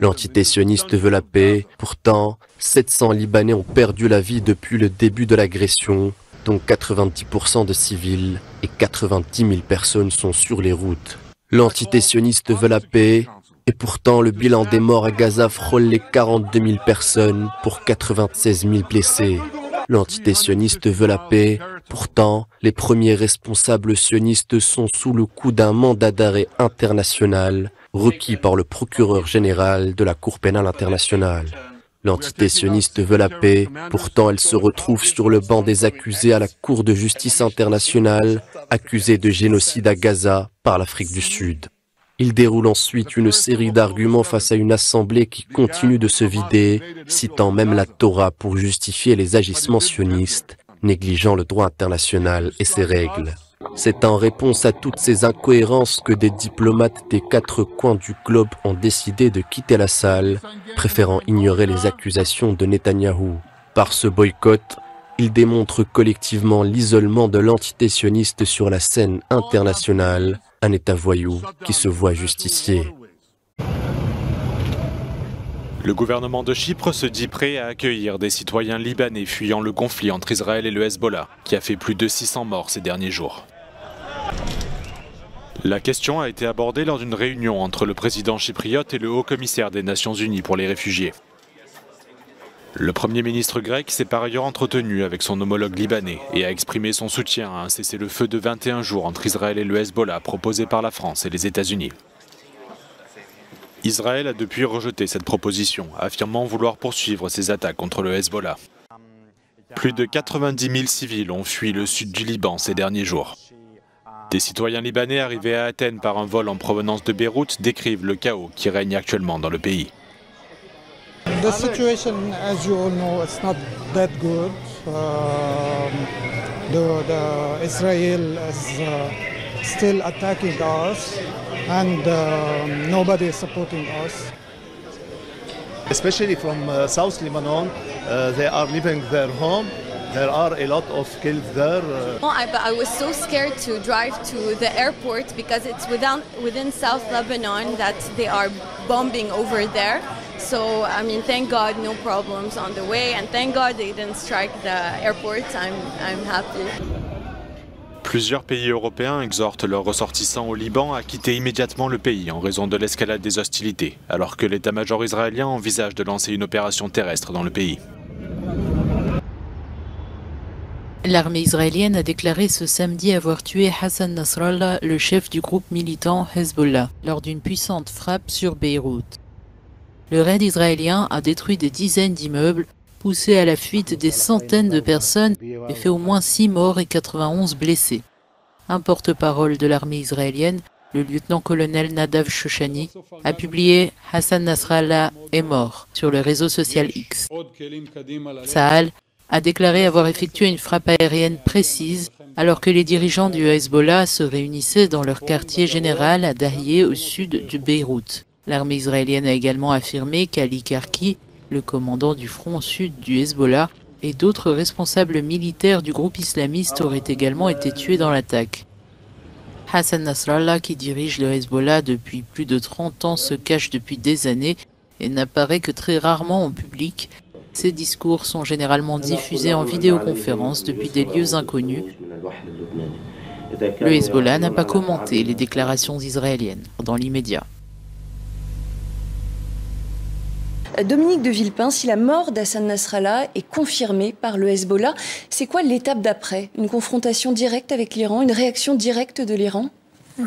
L'entité sioniste veut la paix. Pourtant, 700 Libanais ont perdu la vie depuis le début de l'agression, dont 90% de civils et 90 000 personnes sont sur les routes. L'entité sioniste veut la paix. Et pourtant, le bilan des morts à Gaza frôle les 42 000 personnes pour 96 000 blessés. L'entité sioniste veut la paix. Pourtant, les premiers responsables sionistes sont sous le coup d'un mandat d'arrêt international requis par le procureur général de la Cour pénale internationale. L'entité sioniste veut la paix, pourtant elle se retrouve sur le banc des accusés à la Cour de justice internationale, accusée de génocide à Gaza par l'Afrique du Sud. Il déroule ensuite une série d'arguments face à une assemblée qui continue de se vider, citant même la Torah pour justifier les agissements sionistes, négligeant le droit international et ses règles. C'est en réponse à toutes ces incohérences que des diplomates des quatre coins du globe ont décidé de quitter la salle, préférant ignorer les accusations de Netanyahou. Par ce boycott, ils démontrent collectivement l'isolement de l'entité sioniste sur la scène internationale, un État voyou qui se voit justicier. Le gouvernement de Chypre se dit prêt à accueillir des citoyens libanais fuyant le conflit entre Israël et le Hezbollah, qui a fait plus de 600 morts ces derniers jours. La question a été abordée lors d'une réunion entre le président chypriote et le haut commissaire des Nations Unies pour les réfugiés. Le Premier ministre grec s'est par ailleurs entretenu avec son homologue libanais et a exprimé son soutien à un cessez-le-feu de 21 jours entre Israël et le Hezbollah proposé par la France et les États-Unis. Israël a depuis rejeté cette proposition, affirmant vouloir poursuivre ses attaques contre le Hezbollah. Plus de 90 000 civils ont fui le sud du Liban ces derniers jours. Des citoyens libanais arrivés à Athènes par un vol en provenance de Beyrouth décrivent le chaos qui règne actuellement dans le pays. The situation, as you all know, it's not that good. Um, the, the Israel is uh, still attacking us, and um, nobody is supporting us. Especially from uh, South Lebanon, uh, they are leaving their home there are a lot of kills there. Oh, I, but I was so scared to drive to the airport because it's within, within South Lebanon that they are bombing over there. So, I mean, thank God no problems on the way, and thank God they didn't strike the airport. I'm, I'm happy. Plusieurs pays européens exhortent leurs ressortissants au Liban à quitter immédiatement le pays en raison de l'escalade des hostilités, alors que l'état-major israélien envisage de lancer une opération terrestre dans le pays. L'armée israélienne a déclaré ce samedi avoir tué Hassan Nasrallah, le chef du groupe militant Hezbollah, lors d'une puissante frappe sur Beyrouth. Le raid israélien a détruit des dizaines d'immeubles, poussé à la fuite des centaines de personnes et fait au moins 6 morts et 91 blessés. Un porte-parole de l'armée israélienne, le lieutenant-colonel Nadav Shoshani, a publié Hassan Nasrallah est mort sur le réseau social X. Saal a déclaré avoir effectué une frappe aérienne précise alors que les dirigeants du Hezbollah se réunissaient dans leur quartier général à Dahieh au sud du Beyrouth. L'armée israélienne a également affirmé qu'Ali Karki, le commandant du front sud du Hezbollah, et d'autres responsables militaires du groupe islamiste auraient également été tués dans l'attaque. Hassan Nasrallah, qui dirige le Hezbollah depuis plus de 30 ans, se cache depuis des années et n'apparaît que très rarement en public, ces discours sont généralement diffusés en vidéoconférence depuis des lieux inconnus. Le Hezbollah n'a pas commenté les déclarations israéliennes dans l'immédiat. Dominique de Villepin, si la mort d'Hassan Nasrallah est confirmée par le Hezbollah, c'est quoi l'étape d'après? Une confrontation directe avec l'Iran Une réaction directe de l'Iran?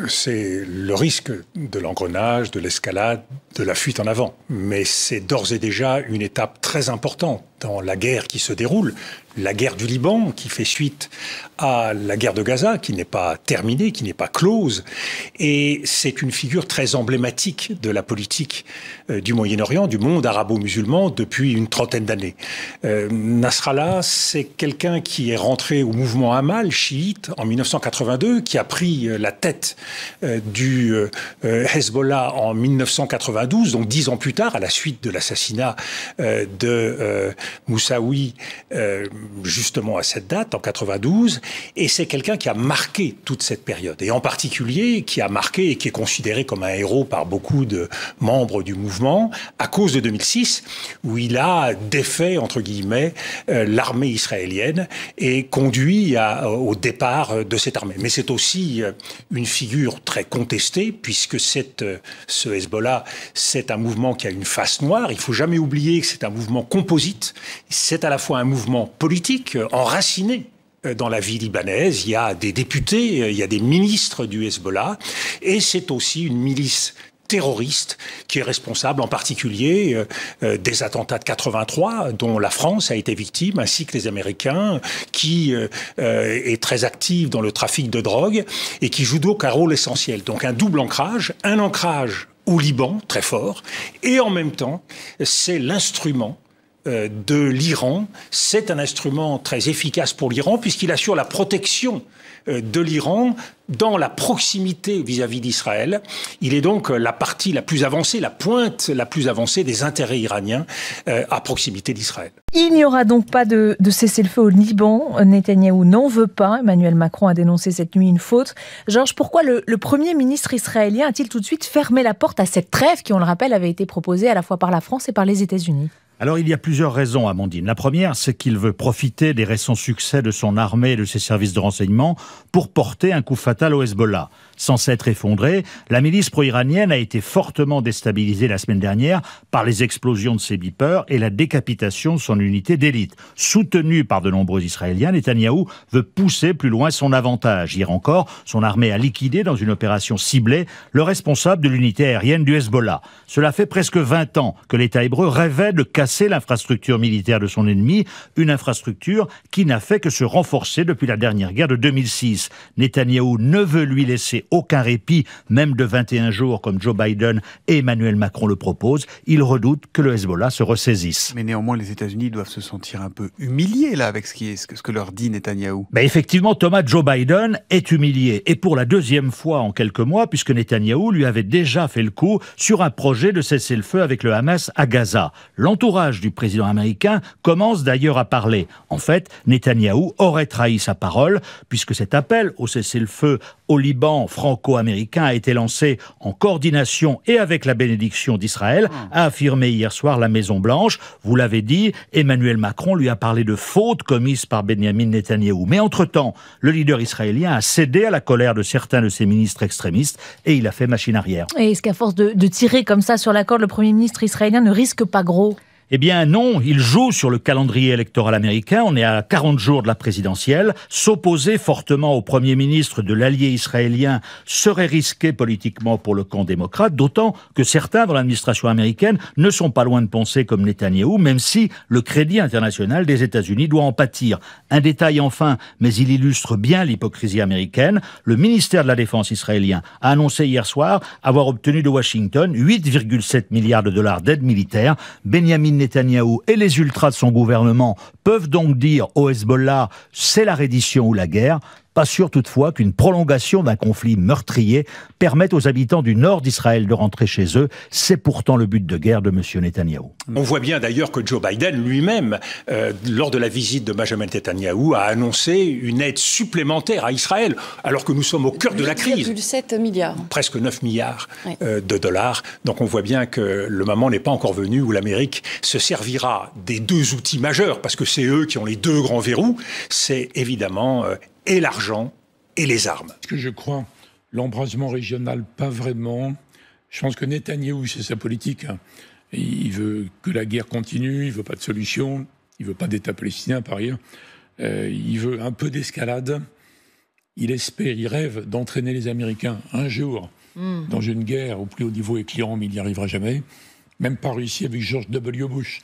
C'est le risque de l'engrenage, de l'escalade, de la fuite en avant. Mais c'est d'ores et déjà une étape très importante dans la guerre qui se déroule, la guerre du Liban qui fait suite à la guerre de Gaza, qui n'est pas terminée, qui n'est pas close. Et c'est une figure très emblématique de la politique euh, du Moyen-Orient, du monde arabo-musulman depuis une trentaine d'années. Euh, Nasrallah, c'est quelqu'un qui est rentré au mouvement Hamal, chiite, en 1982, qui a pris euh, la tête du Hezbollah en 1992, donc dix ans plus tard, à la suite de l'assassinat de Moussaoui, justement à cette date, en 92. Et c'est quelqu'un qui a marqué toute cette période. Et en particulier, qui a marqué et qui est considéré comme un héros par beaucoup de membres du mouvement, à cause de 2006, où il a défait, entre guillemets, euh, l'armée israélienne et conduit au départ de cette armée. Mais c'est aussi euh, une figure très contestée, puisque cette, euh, ce Hezbollah, c'est un mouvement qui a une face noire. Il faut jamais oublier que c'est un mouvement composite. C'est à la fois un mouvement politique, enraciné euh, dans la vie libanaise. Il y a des députés, euh, il y a des ministres du Hezbollah, et c'est aussi une milice terroriste qui est responsable en particulier euh, des attentats de 83 dont la France a été victime ainsi que les Américains qui est très active dans le trafic de drogue et qui joue donc un rôle essentiel. Donc un double ancrage, un ancrage au Liban très fort et en même temps c'est l'instrument de l'Iran. C'est un instrument très efficace pour l'Iran puisqu'il assure la protection euh, de l'Iran dans la proximité vis-à-vis d'Israël. Il est donc euh, la partie la plus avancée, la pointe la plus avancée des intérêts iraniens à proximité d'Israël. Il n'y aura donc pas de, cessez-le-feu au Liban. Netanyahou n'en veut pas. Emmanuel Macron a dénoncé cette nuit une faute. Georges, pourquoi le Premier ministre israélien a-t-il tout de suite fermé la porte à cette trêve qui, on le rappelle, avait été proposée à la fois par la France et par les États-Unis? Alors il y a plusieurs raisons, Amandine. La première, c'est qu'il veut profiter des récents succès de son armée et de ses services de renseignement pour porter un coup fatal au Hezbollah. Sans s'être effondrée, la milice pro-iranienne a été fortement déstabilisée la semaine dernière par les explosions de ses beepers et la décapitation de son unité d'élite. Soutenu par de nombreux Israéliens, Netanyahou veut pousser plus loin son avantage. Hier encore, son armée a liquidé dans une opération ciblée le responsable de l'unité aérienne du Hezbollah. Cela fait presque 20 ans que l'État hébreu rêvait de casser l'infrastructure militaire de son ennemi, une infrastructure qui n'a fait que se renforcer depuis la dernière guerre de 2006. Netanyahou ne veut lui laisser aucun répit, même de 21 jours comme Joe Biden et Emmanuel Macron le proposent. Il redoute que le Hezbollah se ressaisisse. Mais néanmoins, les États-Unis doivent se sentir un peu humiliés là avec ce, qui est, ce que leur dit Netanyahou. Ben effectivement, Thomas Joe Biden est humilié et pour la deuxième fois en quelques mois, puisque Netanyahou lui avait déjà fait le coup sur un projet de cesser le feu avec le Hamas à Gaza. L'entourage du président américain commence d'ailleurs à parler. En fait, Netanyahou aurait trahi sa parole puisque cet appel au cessez-le-feu au Liban franco-américain a été lancé en coordination et avec la bénédiction d'Israël, a affirmé hier soir la Maison-Blanche. Vous l'avez dit, Emmanuel Macron lui a parlé de fautes commises par Benjamin Netanyahou. Mais entre-temps, le leader israélien a cédé à la colère de certains de ses ministres extrémistes et il a fait machine arrière. Et est-ce qu'à force de, de tirer comme ça sur la corde, le Premier ministre israélien ne risque pas gros? Eh bien non, il joue sur le calendrier électoral américain, on est à 40 jours de la présidentielle, s'opposer fortement au Premier ministre de l'allié israélien serait risqué politiquement pour le camp démocrate, d'autant que certains dans l'administration américaine ne sont pas loin de penser comme Netanyahou, même si le crédit international des États-Unis doit en pâtir. Un détail enfin, mais il illustre bien l'hypocrisie américaine, le ministère de la Défense israélien a annoncé hier soir avoir obtenu de Washington 8,7 milliards de dollars d'aide militaire. Benjamin Netanyahou et les ultras de son gouvernement peuvent donc dire au Hezbollah c'est la reddition ou la guerre. Pas sûr toutefois qu'une prolongation d'un conflit meurtrier permette aux habitants du nord d'Israël de rentrer chez eux. C'est pourtant le but de guerre de M. Netanyahou. On voit bien d'ailleurs que Joe Biden lui-même, euh, lors de la visite de Benjamin Netanyahou, a annoncé une aide supplémentaire à Israël, alors que nous sommes au cœur de la crise. 8,7 milliards. Presque 9 milliards euh, de dollars. Donc on voit bien que le moment n'est pas encore venu où l'Amérique se servira des deux outils majeurs, parce que c'est eux qui ont les deux grands verrous. C'est évidemment euh, et l'argent et les armes. Ce que je crois, l'embrasement régional, pas vraiment. Je pense que Netanyahou, c'est sa politique. Hein. Il veut que la guerre continue, il veut pas de solution, il veut pas d'État palestinien par ailleurs. Euh, il veut un peu d'escalade. Il espère, il rêve d'entraîner les Américains un jour mm. dans une guerre au plus haut niveau éclairant, mais il n'y arrivera jamais. Même pas réussi avec George W. Bush.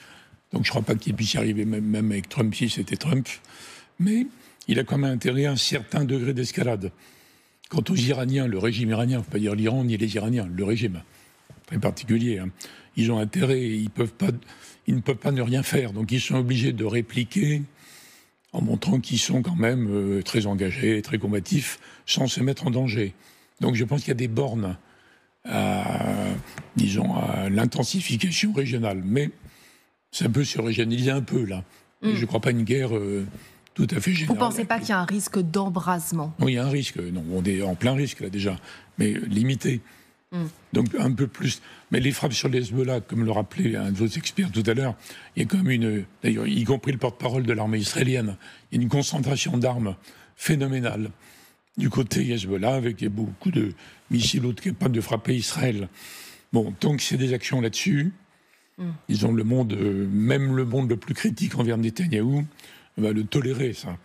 Donc je ne crois pas qu'il puisse y arriver, même, avec Trump, si c'était Trump. Mais il a quand même intérêt à un certain degré d'escalade. Quant aux Iraniens, le régime iranien, il ne faut pas dire l'Iran ni les Iraniens, le régime, très particulier, hein. ils ont intérêt, ils ne peuvent pas ne rien faire. Donc ils sont obligés de répliquer en montrant qu'ils sont quand même euh, très engagés, très combatifs, sans se mettre en danger. Donc je pense qu'il y a des bornes à, disons, à l'intensification régionale. Mais ça peut se régionaliser un peu, là. Mm. Je ne crois pas une guerre... Euh, tout à fait général. Vous ne pensez pas qu'il y a un risque d'embrasement? Oui, il y a un risque. Non, on est en plein risque là déjà, mais limité. Hmm. Donc un peu plus. Mais les frappes sur les Hezbollah, comme le rappelait un de vos experts tout à l'heure, il y a quand même une. D'ailleurs, y compris le porte-parole de l'armée israélienne, il y a une concentration d'armes phénoménale du côté Hezbollah, avec beaucoup de missiles capables de frapper Israël. Bon, donc c'est des actions là-dessus. Hmm. Ils ont le monde, euh, même le monde le plus critique envers Netanyahou, va le tolérer, ça.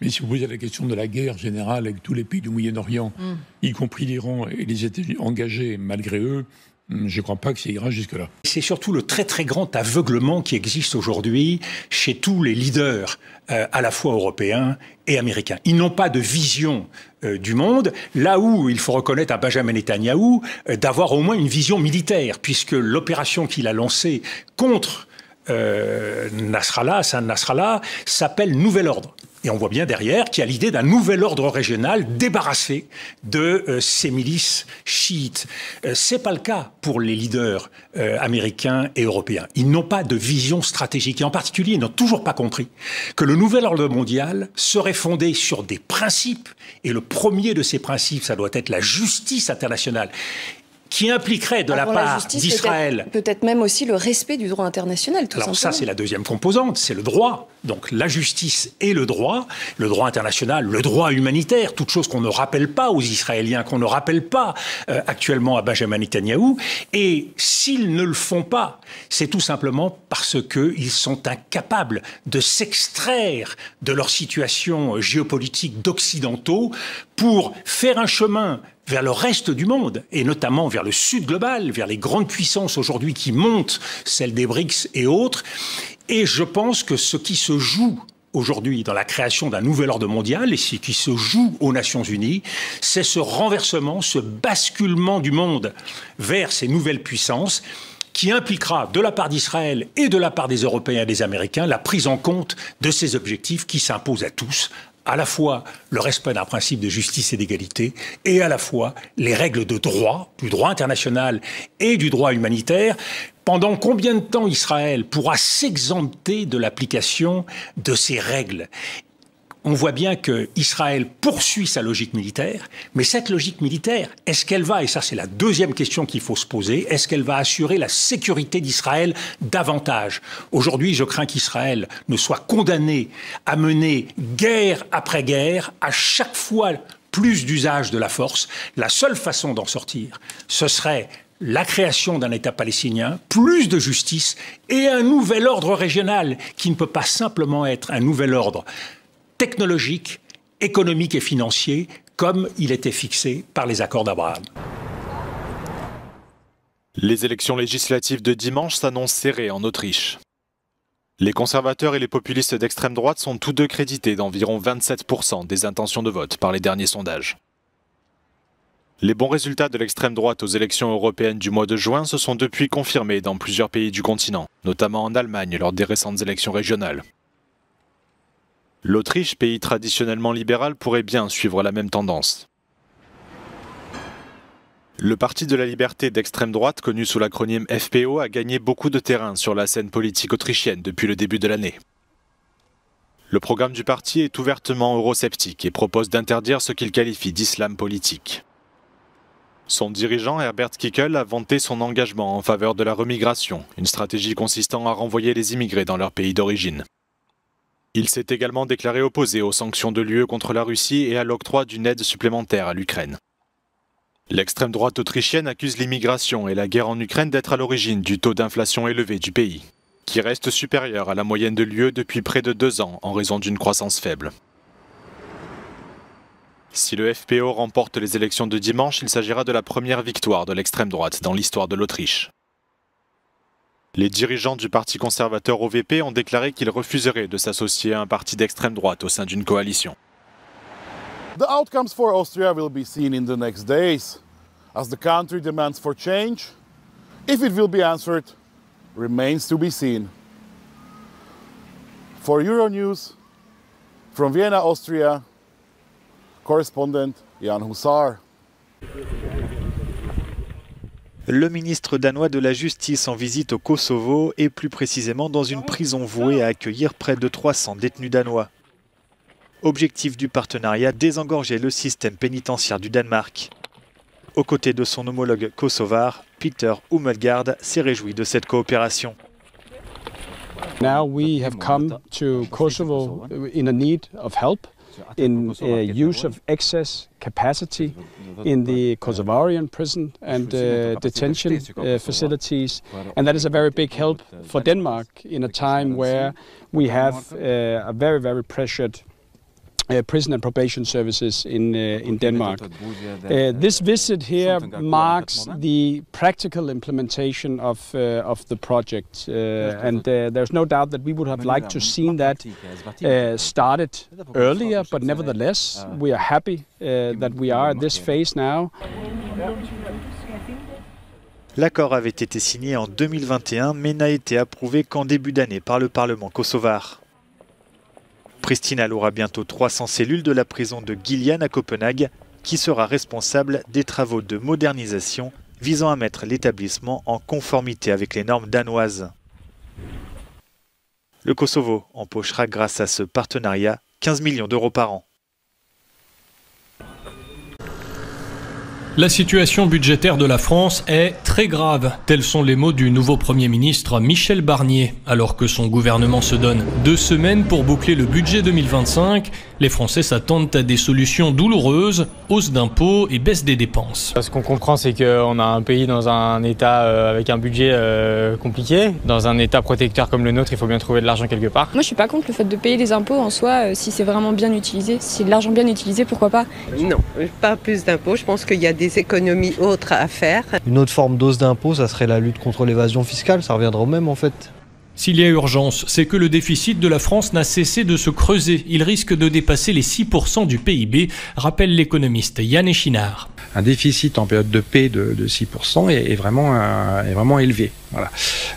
Mais si vous posez la question de la guerre générale avec tous les pays du Moyen-Orient, mm. y compris l'Iran et les États-Unis engagés malgré eux, mm, je ne crois pas que ça ira jusque-là. C'est surtout le très très grand aveuglement qui existe aujourd'hui chez tous les leaders, euh, à la fois européens et américains. Ils n'ont pas de vision euh, du monde, là où il faut reconnaître à Benjamin Netanyahou euh, d'avoir au moins une vision militaire, puisque l'opération qu'il a lancée contre euh, Nasrallah, Hassan Nasrallah, s'appelle Nouvel Ordre. Et on voit bien derrière qu'il y a l'idée d'un nouvel ordre régional débarrassé de euh, ces milices chiites. Euh, c'est pas le cas pour les leaders euh, américains et européens. Ils n'ont pas de vision stratégique. Et en particulier, ils n'ont toujours pas compris que le nouvel ordre mondial serait fondé sur des principes. Et le premier de ces principes, ça doit être la justice internationale qui impliquerait de la part d'Israël. Peut-être même aussi le respect du droit international, tout Alors ça, c'est la deuxième composante, c'est le droit. Donc la justice et le droit, le droit international, le droit humanitaire, toute chose qu'on ne rappelle pas aux Israéliens, qu'on ne rappelle pas euh, actuellement à Benjamin Netanyahou. Et s'ils ne le font pas, c'est tout simplement parce qu'ils sont incapables de s'extraire de leur situation géopolitique d'occidentaux pour faire un chemin vers le reste du monde, et notamment vers le sud global, vers les grandes puissances aujourd'hui qui montent, celles des BRICS et autres. Et je pense que ce qui se joue aujourd'hui dans la création d'un nouvel ordre mondial et ce qui se joue aux Nations Unies, c'est ce renversement, ce basculement du monde vers ces nouvelles puissances qui impliquera de la part d'Israël et de la part des Européens et des Américains la prise en compte de ces objectifs qui s'imposent à tous, à la fois le respect d'un principe de justice et d'égalité et à la fois les règles de droit, du droit international et du droit humanitaire. Pendant combien de temps Israël pourra s'exempter de l'application de ces règles? On voit bien que Israël poursuit sa logique militaire, mais cette logique militaire, est-ce qu'elle va, et ça c'est la deuxième question qu'il faut se poser, est-ce qu'elle va assurer la sécurité d'Israël davantage? Aujourd'hui, je crains qu'Israël ne soit condamné à mener guerre après guerre, à chaque fois plus d'usage de la force. La seule façon d'en sortir, ce serait la création d'un État palestinien, plus de justice et un nouvel ordre régional qui ne peut pas simplement être un nouvel ordre technologique, économique et financier comme il était fixé par les accords d'Abraham. Les élections législatives de dimanche s'annoncent serrées en Autriche. Les conservateurs et les populistes d'extrême droite sont tous deux crédités d'environ 27% des intentions de vote par les derniers sondages. Les bons résultats de l'extrême droite aux élections européennes du mois de juin se sont depuis confirmés dans plusieurs pays du continent, notamment en Allemagne lors des récentes élections régionales. L'Autriche, pays traditionnellement libéral, pourrait bien suivre la même tendance. Le Parti de la liberté d'extrême droite, connu sous l'acronyme FPO, a gagné beaucoup de terrain sur la scène politique autrichienne depuis le début de l'année. Le programme du parti est ouvertement eurosceptique et propose d'interdire ce qu'il qualifie d'islam politique. Son dirigeant Herbert Kickel a vanté son engagement en faveur de la remigration, une stratégie consistant à renvoyer les immigrés dans leur pays d'origine. Il s'est également déclaré opposé aux sanctions de l'UE contre la Russie et à l'octroi d'une aide supplémentaire à l'Ukraine. L'extrême droite autrichienne accuse l'immigration et la guerre en Ukraine d'être à l'origine du taux d'inflation élevé du pays, qui reste supérieur à la moyenne de l'UE depuis près de deux ans en raison d'une croissance faible. Si le FPO remporte les élections de dimanche, il s'agira de la première victoire de l'extrême droite dans l'histoire de l'Autriche. Les dirigeants du Parti conservateur OVP ont déclaré qu'ils refuseraient de s'associer à un parti d'extrême droite au sein d'une coalition. The outcomes for Austria will be seen in the next days as the country demands for change. If it will be answered remains to be seen. For Euronews, from Vienna, Austria, correspondent Jan Hussar. Le ministre danois de la Justice en visite au Kosovo et plus précisément dans une prison vouée à accueillir près de 300 détenus danois. Objectif du partenariat, désengorger le système pénitentiaire du Danemark. Aux côtés de son homologue kosovar, Peter Humelgaard s'est réjoui de cette coopération. Now we have come to Kosovo in a need. In uh, use of excess capacity in the Kosovarian prison and uh, detention uh, facilities. And that is a very big help for Denmark in a time where we have uh, a very, very pressured uh, prison and probation services in uh, in Denmark. Uh, this visit here marks the practical implementation of uh, of the project, uh, and uh, there's no doubt that we would have liked to seen that started earlier. But nevertheless, we are happy that we are at this phase now. L'accord avait été signé en 2021, mais n'a été approuvé qu'en début d'année par le Parlement kosovar. Pristina aura bientôt 300 cellules de la prison de Gillian à Copenhague, qui sera responsable des travaux de modernisation visant à mettre l'établissement en conformité avec les normes danoises. Le Kosovo empochera grâce à ce partenariat 15 millions d'euros par an. La situation budgétaire de la France est très grave. Tels sont les mots du nouveau Premier ministre Michel Barnier. Alors que son gouvernement se donne deux semaines pour boucler le budget 2025, les Français s'attendent à des solutions douloureuses, hausse d'impôts et baisse des dépenses. Ce qu'on comprend, c'est qu'on a un pays dans un état euh, avec un budget euh, compliqué. Dans un état protecteur comme le nôtre, il faut bien trouver de l'argent quelque part. Moi, je suis pas contre le fait de payer des impôts en soi, euh, si c'est vraiment bien utilisé. Si c'est de l'argent bien utilisé, pourquoi pas? Non, pas plus d'impôts. Je pense qu'il y a des économies autres à faire. Une autre forme d'ose d'impôt, ça serait la lutte contre l'évasion fiscale, ça reviendra au même en fait. S'il y a urgence, c'est que le déficit de la France n'a cessé de se creuser. Il risque de dépasser les 6% du PIB, rappelle l'économiste Yann Echinard. Un déficit en période de paix de, 6% est, vraiment, est vraiment élevé. Voilà.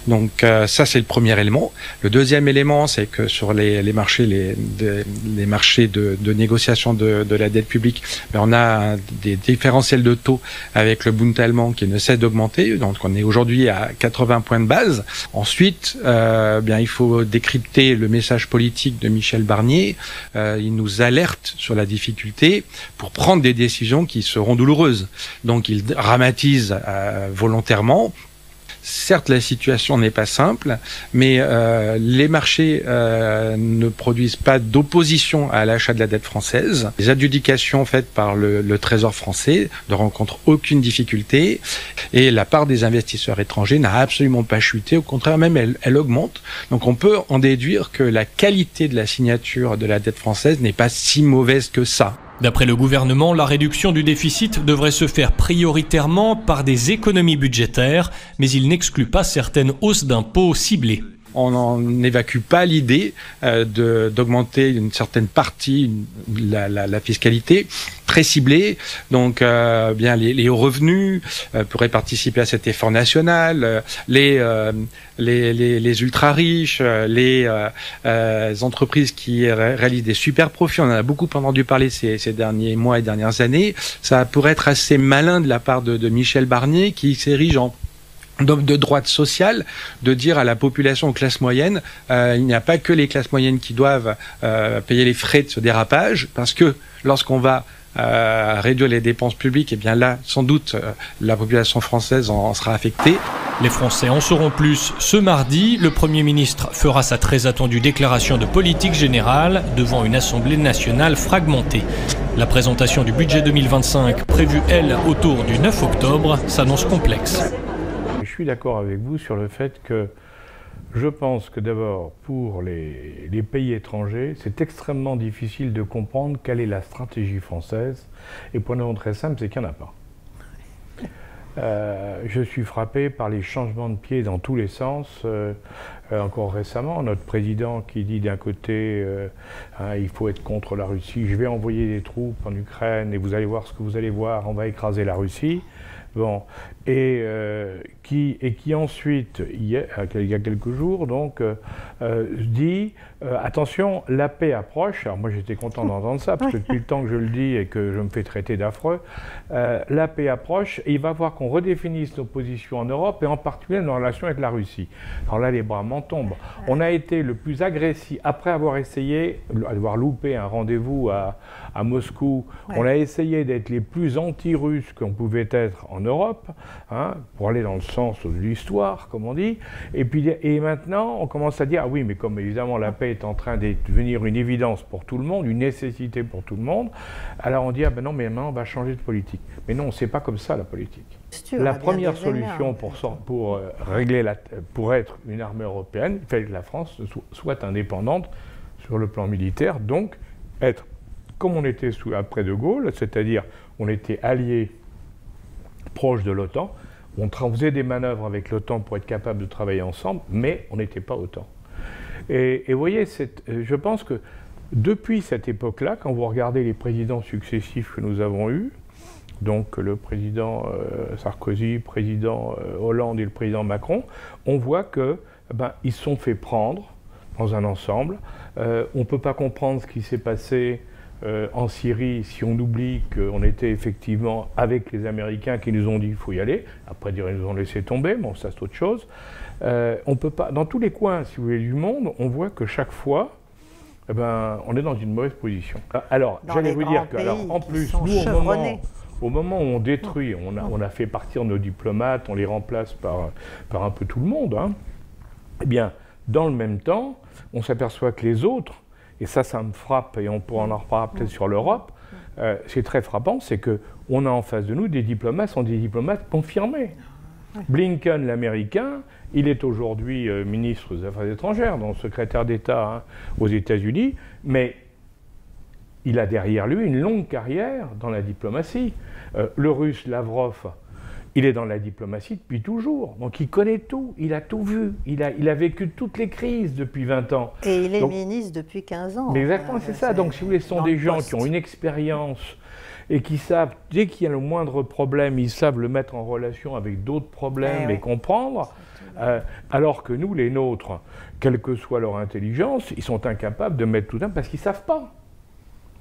Donc euh, ça c'est le premier élément. Le deuxième élément c'est que sur les, marchés les, les marchés de, négociation de, la dette publique, ben, on a des différentiels de taux avec le Bund allemand qui ne cesse d'augmenter. Donc on est aujourd'hui à 80 points de base. Ensuite, euh, bien il faut décrypter le message politique de Michel Barnier. Euh, il nous alerte sur la difficulté pour prendre des décisions qui seront douloureuses. Donc il dramatise volontairement certes, la situation n'est pas simple, mais euh, les marchés euh, ne produisent pas d'opposition à l'achat de la dette française. Les adjudications faites par le, le, Trésor français ne rencontrent aucune difficulté et la part des investisseurs étrangers n'a absolument pas chuté. Au contraire, même elle, elle augmente. Donc on peut en déduire que la qualité de la signature de la dette française n'est pas si mauvaise que ça. D'après le gouvernement, la réduction du déficit devrait se faire prioritairement par des économies budgétaires, mais il n'exclut pas certaines hausses d'impôts ciblées on n'évacue pas l'idée euh, d'augmenter une certaine partie la, la, fiscalité très ciblée. Donc, euh, bien les, hauts revenus euh, pourraient participer à cet effort national, euh, les, euh, les, les, les ultra riches, les entreprises qui ré réalisent des super profits. On en a beaucoup entendu parler ces, ces, derniers mois et dernières années. Ça pourrait être assez malin de la part de Michel Barnier qui s'érige en de droite sociale, de dire à la population, aux classes moyennes, euh, il n'y a pas que les classes moyennes qui doivent euh, payer les frais de ce dérapage, parce que lorsqu'on va euh, réduire les dépenses publiques, et eh bien là, sans doute, la population française en, sera affectée. Les Français en sauront plus ce mardi. Le Premier ministre fera sa très attendue déclaration de politique générale devant une Assemblée nationale fragmentée. La présentation du budget 2025, prévue, elle, autour du 9 octobre, s'annonce complexe suis d'accord avec vous sur le fait que je pense que d'abord, pour les, les, pays étrangers, c'est extrêmement difficile de comprendre quelle est la stratégie française. Et pour une raison très simple, c'est qu'il n'y en a pas. Euh, je suis frappé par les changements de pied dans tous les sens. Euh, euh, encore récemment, notre président qui dit d'un côté euh, hein, il faut être contre la Russie, je vais envoyer des troupes en Ukraine et vous allez voir ce que vous allez voir, on va écraser la Russie. Bon, et, euh, qui, et qui ensuite, il y, a, il y a quelques jours, donc, euh, euh, dit attention, la paix approche. Alors moi j'étais content d'entendre ça, parce que depuis le temps que je le dis et que je me fais traiter d'affreux, la paix approche et il va falloir qu'on redéfinisse nos positions en Europe et en particulier nos relations avec la Russie. Alors là, les bras m'en tombent. On a été le plus agressif, après avoir essayé, avoir loupé un rendez-vous à, à Moscou, ouais. on a essayé d'être les plus anti-russes qu'on pouvait être en Europe. Hein, pour aller dans le sens de l'histoire, comme on dit. Et puis et maintenant, on commence à dire ah oui, mais comme évidemment la paix est en train de devenir une évidence pour tout le monde, une nécessité pour tout le monde, alors on dit ah ben non, mais maintenant on va changer de politique. Mais non, c'est pas comme ça la politique. La première solution pour, pour euh, régler la, pour être une armée européenne, il fallait que la France soit indépendante sur le plan militaire, donc être comme on était sous, après De Gaulle, c'est-à-dire on était alliés proche de l'OTAN. On faisait des manœuvres avec l'OTAN pour être capable de travailler ensemble, mais on n'était pas OTAN. Et, vous voyez, je pense que depuis cette époque-là, quand vous regardez les présidents successifs que nous avons eus, donc le président euh, Sarkozy, le président euh, Hollande et le président Macron, on voit que ben, ils sont fait prendre dans un ensemble. Euh, on ne peut pas comprendre ce qui s'est passé euh, en Syrie, si on oublie qu'on était effectivement avec les Américains qui nous ont dit qu'il faut y aller, après dire ils nous ont laissé tomber, bon ça c'est autre chose. Euh, on peut pas, dans tous les coins, si vous voulez, du monde, on voit que chaque fois, eh ben, on est dans une mauvaise position. Alors, j'allais vous dire que, alors, en plus, nous, au moment, au moment, où on détruit, on a, on a, fait partir nos diplomates, on les remplace par, par un peu tout le monde, hein, eh bien, dans le même temps, on s'aperçoit que les autres, et ça, ça me frappe, et on pourra en reparler peut-être sur l'Europe, euh, c'est très frappant, c'est qu'on a en face de nous des diplomates, sont des diplomates confirmés. Blinken, l'Américain, il est aujourd'hui euh, ministre des Affaires étrangères, donc secrétaire d'État hein, aux États-Unis, mais il a derrière lui une longue carrière dans la diplomatie. Euh, le russe Lavrov, il est dans la diplomatie depuis toujours, donc il connaît tout, il a tout vu, il a, il a vécu toutes les crises depuis 20 ans. Et il est donc, ministre depuis 15 ans. Mais exactement, euh, c'est ça. Donc si vous voulez, ce sont des gens poste. qui ont une expérience et qui savent, dès qu'il y a le moindre problème, ils savent le mettre en relation avec d'autres problèmes eh et, comprendre. Euh, alors que nous, les nôtres, quelle que soit leur intelligence, ils sont incapables de mettre tout un parce qu'ils ne savent pas.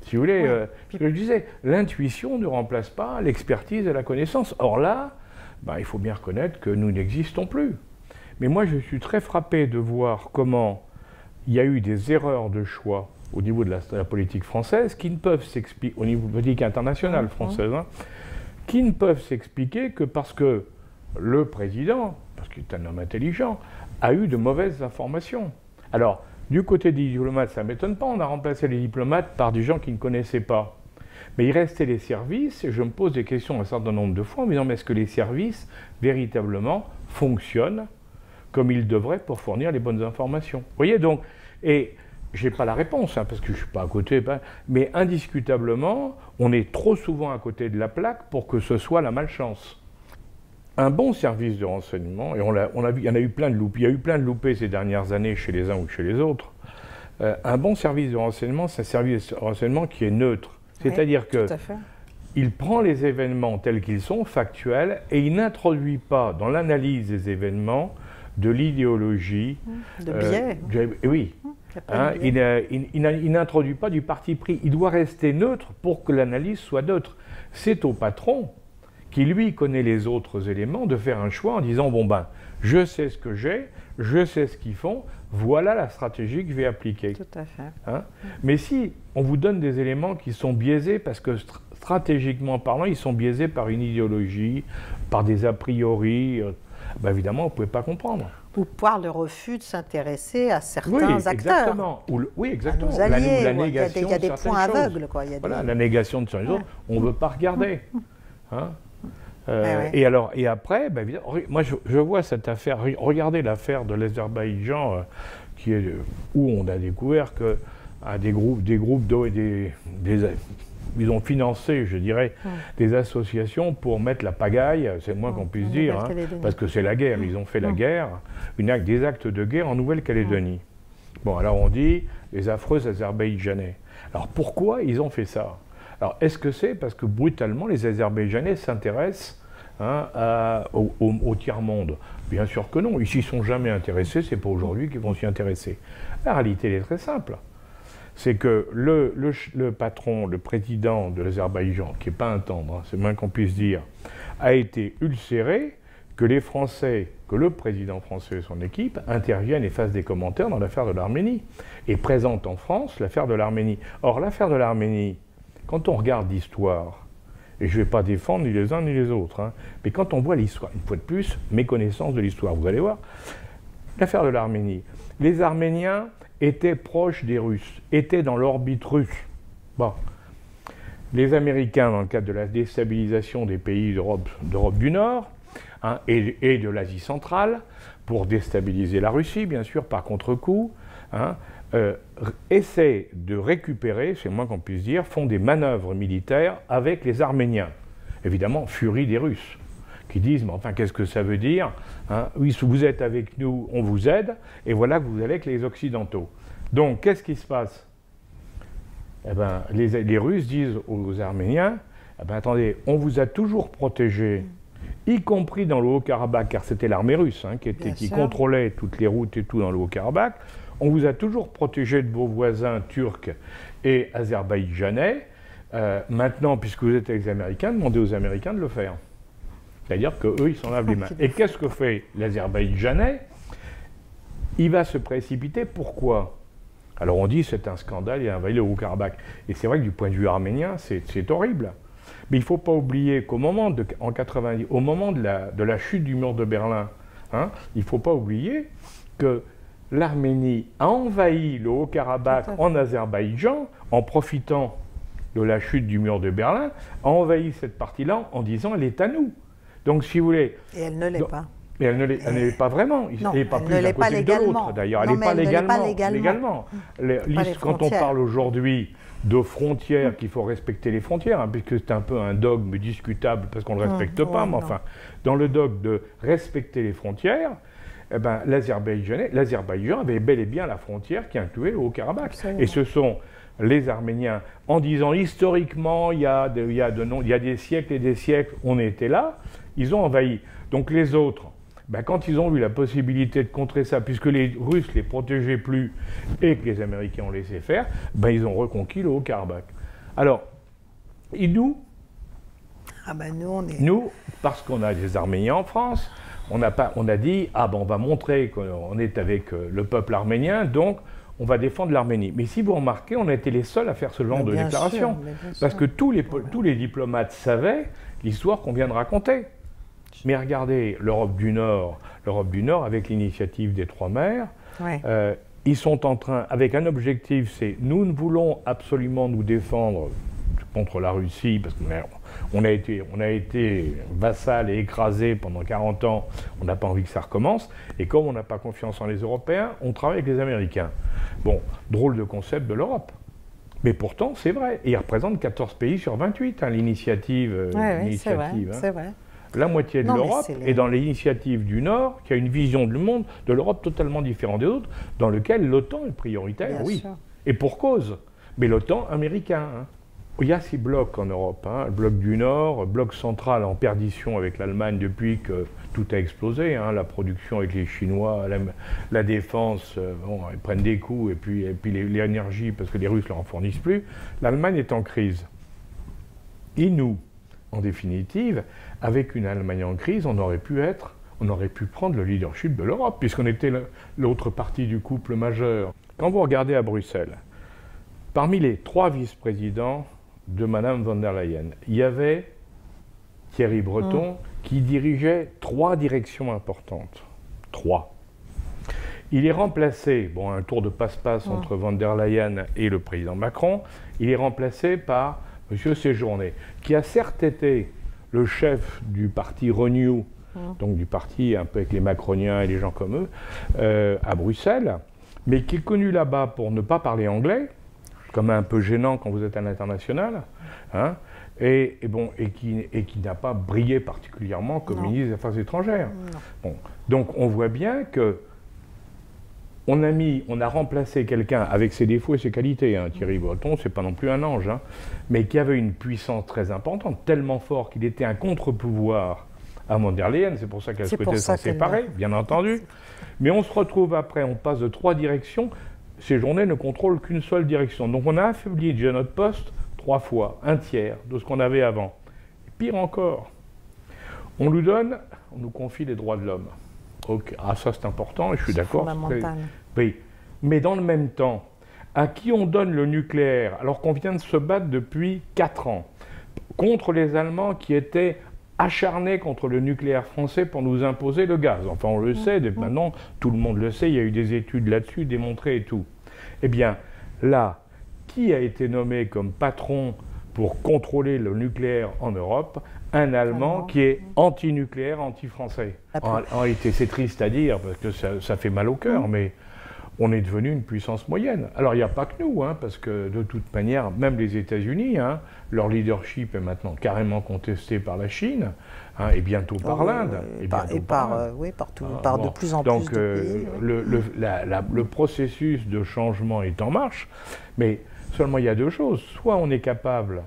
Si vous voulez, ouais. euh, ce que je disais, l'intuition ne remplace pas l'expertise et la connaissance. Or là, ben, il faut bien reconnaître que nous n'existons plus. Mais moi, je suis très frappé de voir comment il y a eu des erreurs de choix au niveau de la, de la politique française qui ne peuvent s'expliquer, au niveau de la politique internationale française, hein, qui ne peuvent s'expliquer que parce que le président, parce qu'il est un homme intelligent, a eu de mauvaises informations. Alors, du côté des diplomates, ça ne m'étonne pas, on a remplacé les diplomates par des gens qui ne connaissaient pas. Mais il restait les services, et je me pose des questions un certain nombre de fois en me disant, mais est-ce que les services, véritablement, fonctionnent comme ils devraient pour fournir les bonnes informations? Vous voyez donc, et je n'ai pas la réponse, hein, parce que je ne suis pas à côté, mais indiscutablement, on est trop souvent à côté de la plaque pour que ce soit la malchance. Un bon service de renseignement, et on a, vu, il y en a eu plein de loupés, il y a eu plein de ces dernières années chez les uns ou chez les autres. Euh, un bon service de renseignement, c'est un service de renseignement qui est neutre. C'est-à-dire que il prend les événements tels qu'ils sont, factuels, et il n'introduit pas dans l'analyse des événements de l'idéologie. De biais. Euh, oui. Hein, il, n'introduit pas du parti pris. Il doit rester neutre pour que l'analyse soit neutre. C'est au patron, qui lui connaît les autres éléments, de faire un choix en disant bon ben, je sais ce que j'ai, je sais ce qu'ils font, voilà la stratégie que je vais appliquer. Tout à fait. Hein Mais si on vous donne des éléments qui sont biaisés, parce que stratégiquement parlant, ils sont biaisés par une idéologie, par des a priori, euh, ben évidemment, vous ne pouvez pas comprendre. Ou par le refus de s'intéresser à certains oui, acteurs. Exactement. oui, exactement. À nos alliés, la, négation il y a des, points aveugles. Quoi. Il y a voilà, la négation de certaines choses, on ne veut pas regarder. Hein euh, et alors, et après, ben, moi je, vois cette affaire. Regardez l'affaire de l'Azerbaïdjan, euh, qui est où on a découvert que des groupes, des groupes des, des, ils ont financé, je dirais, des associations pour mettre la pagaille, c'est le moins qu'on puisse dire, hein, parce que c'est la guerre. Ils ont fait la guerre, une acte, des actes de guerre en Nouvelle-Calédonie. Bon, alors on dit les affreux Azerbaïdjanais. Alors pourquoi ils ont fait ça? Alors, est-ce que c'est parce que brutalement les Azerbaïdjanais s'intéressent hein, au, tiers-monde? Bien sûr que non. Ils s'y sont jamais intéressés, c'est pas aujourd'hui qu'ils vont s'y intéresser. La réalité, elle est très simple. C'est que le, patron, le président de l'Azerbaïdjan, qui n'est pas un tendre, hein, c'est moins qu'on puisse dire, a été ulcéré que les Français, que le président français et son équipe interviennent et fassent des commentaires dans l'affaire de l'Arménie et présentent en France l'affaire de l'Arménie. Or, l'affaire de l'Arménie, quand on regarde l'histoire, et je ne vais pas défendre ni les uns ni les autres, hein, mais quand on voit l'histoire, une fois de plus, méconnaissance de l'histoire, vous allez voir, l'affaire de l'Arménie. Les Arméniens étaient proches des Russes, étaient dans l'orbite russe. Bon. Les Américains, dans le cadre de la déstabilisation des pays d'Europe du Nord hein, et, de l'Asie centrale, pour déstabiliser la Russie, bien sûr, par contre-coup, hein, euh, essaient de récupérer, c'est moins qu'on puisse dire, font des manœuvres militaires avec les Arméniens. Évidemment, furie des Russes, qui disent, mais enfin, qu'est-ce que ça veut dire hein? Oui, vous êtes avec nous, on vous aide, et voilà que vous allez avec les Occidentaux. Donc, qu'est-ce qui se passe? Eh ben, les, Russes disent aux Arméniens, eh ben, attendez, on vous a toujours protégés, y compris dans le Haut-Karabakh, car c'était l'armée russe hein, qui, était, qui contrôlait toutes les routes et tout dans le Haut-Karabakh. On vous a toujours protégé de vos voisins turcs et azerbaïdjanais. Euh, maintenant, puisque vous êtes avec les Américains, demandez aux Américains de le faire. C'est-à-dire qu'eux, ils s'en lavent les mains. Et qu'est-ce que fait l'Azerbaïdjanais? Il va se précipiter. Pourquoi? Alors on dit c'est un scandale, il a envahi le Haut-Karabakh. Et c'est vrai que du point de vue arménien, c'est horrible. Mais il ne faut pas oublier qu'au moment, de, en 90, au moment de la, de la chute du mur de Berlin, hein, il ne faut pas oublier que l'Arménie a envahi le Haut-Karabakh en Azerbaïdjan en profitant de la chute du mur de Berlin, a envahi cette partie-là en disant elle est à nous. Donc si vous voulez... Et elle ne l'est pas. Mais elle ne l'est pas vraiment. Non, elle pas elle ne pas légalement. D'ailleurs, elle n'est pas, légalement. quand on parle aujourd'hui de frontières, qu'il faut respecter les frontières, hein, puisque c'est un peu un dogme discutable parce qu'on ne le respecte pas, mais enfin, dans le dogme de respecter les frontières, eh ben, l'Azerbaïdjan avait bel et bien la frontière qui incluait le Haut-Karabakh. Et ce sont les Arméniens, en disant historiquement, il y, a il, y a de il y a des siècles et des siècles, on était là, ils ont envahi. Donc les autres, ben, quand ils ont eu la possibilité de contrer ça, puisque les Russes les protégeaient plus et que les Américains ont laissé faire, ben, ils ont reconquis le Haut-Karabakh. Alors, et nous, ah ben nous, on est... nous, parce qu'on a des Arméniens en France, on a, pas, on a dit, ah ben on va montrer qu'on est avec euh, le peuple arménien, donc on va défendre l'Arménie. Mais si vous remarquez, on a été les seuls à faire ce genre de déclaration. parce que tous les, tous les diplomates savaient l'histoire qu'on vient de raconter. Mais regardez l'Europe du Nord, l'Europe du Nord avec l'initiative des trois mers. Euh, ils sont en train, avec un objectif, c'est nous ne voulons absolument nous défendre contre la Russie, parce qu'on a, été, on a été vassal et écrasé pendant 40 ans, on n'a pas envie que ça recommence, et comme on n'a pas confiance en les Européens, on travaille avec les Américains. Bon, drôle de concept de l'Europe. Mais pourtant, c'est vrai. Et ils représentent 14 pays sur 28, hein, l'initiative. Euh, c'est vrai, hein. vrai. La moitié de l'Europe est dans l'initiative du Nord, qui a une vision du monde, de l'Europe totalement différente des autres, dans lequel l'OTAN est prioritaire, oui. Et pour cause. Mais l'OTAN américain. Hein. Il y a six blocs en Europe. Hein. Le bloc du Nord, le bloc central en perdition avec l'Allemagne depuis que tout a explosé. Hein. La production avec les Chinois, la, défense, euh, ils prennent des coups et puis, et puis l'énergie parce que les Russes ne leur en fournissent plus. L'Allemagne est en crise. Et nous, en définitive, avec une Allemagne en crise, on aurait pu être, on aurait pu prendre le leadership de l'Europe puisqu'on était l'autre partie du couple majeur. Quand vous regardez à Bruxelles, parmi les trois vice-présidents de Madame von der Leyen. Il y avait Thierry Breton ah. qui dirigeait trois directions importantes. Trois. Il est remplacé, bon, un tour de passe-passe ah. entre von der Leyen et le président Macron, il est remplacé par M. Séjourné, qui a certes été le chef du parti Renew, ah. donc du parti un peu avec les Macroniens et les gens comme eux, euh, à Bruxelles, mais qui est connu là-bas pour ne pas parler anglais, comme un peu gênant quand vous êtes à l'international, hein, et, bon, et qui, et qui n'a pas brillé particulièrement comme ministre des Affaires étrangères. Bon, donc on voit bien que on a mis, on a remplacé quelqu'un avec ses défauts et ses qualités. Hein. Thierry Breton, c'est pas non plus un ange, hein, mais qui avait une puissance très importante, tellement fort qu'il était un contre-pouvoir à von C'est pour ça qu'elle souhaitait s'en séparer, bien entendu. Mais on se retrouve après, on passe de trois directions ces journées ne contrôlent qu'une seule direction. Donc on a affaibli déjà notre poste trois fois, un tiers de ce qu'on avait avant. pire encore, on nous donne, on nous confie les droits de l'homme. Ah ça c'est important et je suis d'accord. Oui. Mais dans le même temps, à qui on donne le nucléaire alors qu'on vient de se battre depuis quatre ans contre les Allemands qui étaient acharné contre le nucléaire français pour nous imposer le gaz. Enfin, on le sait, maintenant, tout le monde le sait, il y a eu des études là-dessus démontrées et tout. Eh bien, là, qui a été nommé comme patron pour contrôler le nucléaire en Europe? Un Allemand qui est anti-nucléaire, anti-français. En, réalité, c'est triste à dire parce que ça, ça fait mal au cœur, mm. mais on est devenu une puissance moyenne. Alors il n'y a pas que nous, hein, parce que de toute manière, même les États-Unis, hein, leur leadership est maintenant carrément contesté par la Chine, hein, et bientôt par l'Inde. et, par, euh, oui, partout, ah, par de plus en plus de euh, le, le processus de changement est en marche, mais seulement il y a deux choses. Soit on est capable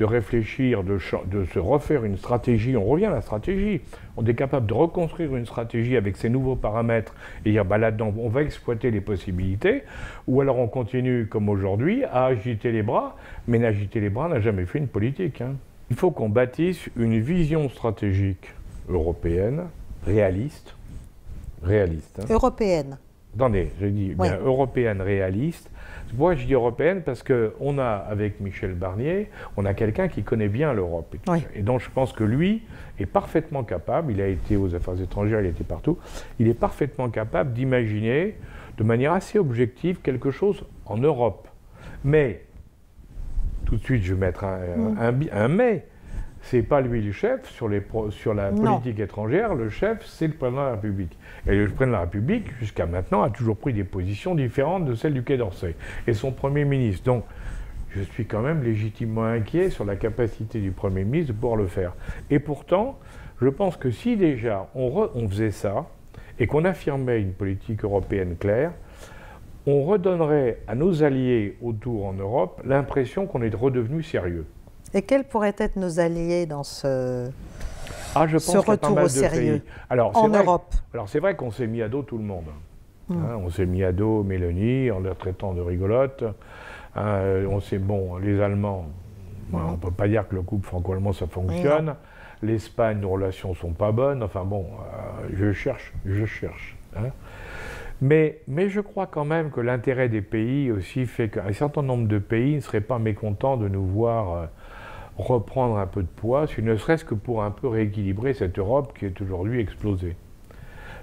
de réfléchir, de, de, se refaire une stratégie. On revient à la stratégie. On est capable de reconstruire une stratégie avec ces nouveaux paramètres et dire bah, là-dedans, on va exploiter les possibilités. Ou alors on continue, comme aujourd'hui, à agiter les bras. Mais n'agiter les bras n'a jamais fait une politique. Hein. Il faut qu'on bâtisse une vision stratégique européenne, réaliste. Réaliste. Hein. Européenne. Attendez, je dis bien européenne réaliste, dis européenne parce qu'on a, avec Michel Barnier, on a quelqu'un qui connaît bien l'Europe. Et, donc, je pense que lui est parfaitement capable, il a été aux affaires étrangères, il a été partout, il est parfaitement capable d'imaginer de manière assez objective quelque chose en Europe. Mais, tout de suite, je vais mettre un, mm. un mais, c'est pas lui le chef sur, les sur la politique étrangère, le chef, c'est le président de la République. Et le président de la République, jusqu'à maintenant, a toujours pris des positions différentes de celles du Quai d'Orsay. Et son Premier ministre. Donc, je suis quand même légitimement inquiet sur la capacité du Premier ministre de pouvoir le faire. Et pourtant, je pense que si déjà on, on faisait ça, et qu'on affirmait une politique européenne claire, on redonnerait à nos alliés autour en Europe l'impression qu'on est redevenu sérieux. Et quels pourraient être nos alliés dans ce, ah, je pense retour au sérieux alors, en Europe? Alors c'est vrai qu'on s'est mis à dos tout le monde. Hmm. Hein, on s'est mis à dos Mélanie en la traitant de rigolote. Hein, on sait bon, les Allemands, hmm. on ne peut pas dire que le couple franco-allemand ça fonctionne. L'Espagne, nos relations sont pas bonnes. Enfin bon, euh, je cherche, je cherche. Hein. Mais, mais, je crois quand même que l'intérêt des pays aussi fait qu'un certain nombre de pays ne seraient pas mécontents de nous voir euh, reprendre un peu de poids, ne serait-ce que pour un peu rééquilibrer cette Europe qui est aujourd'hui explosée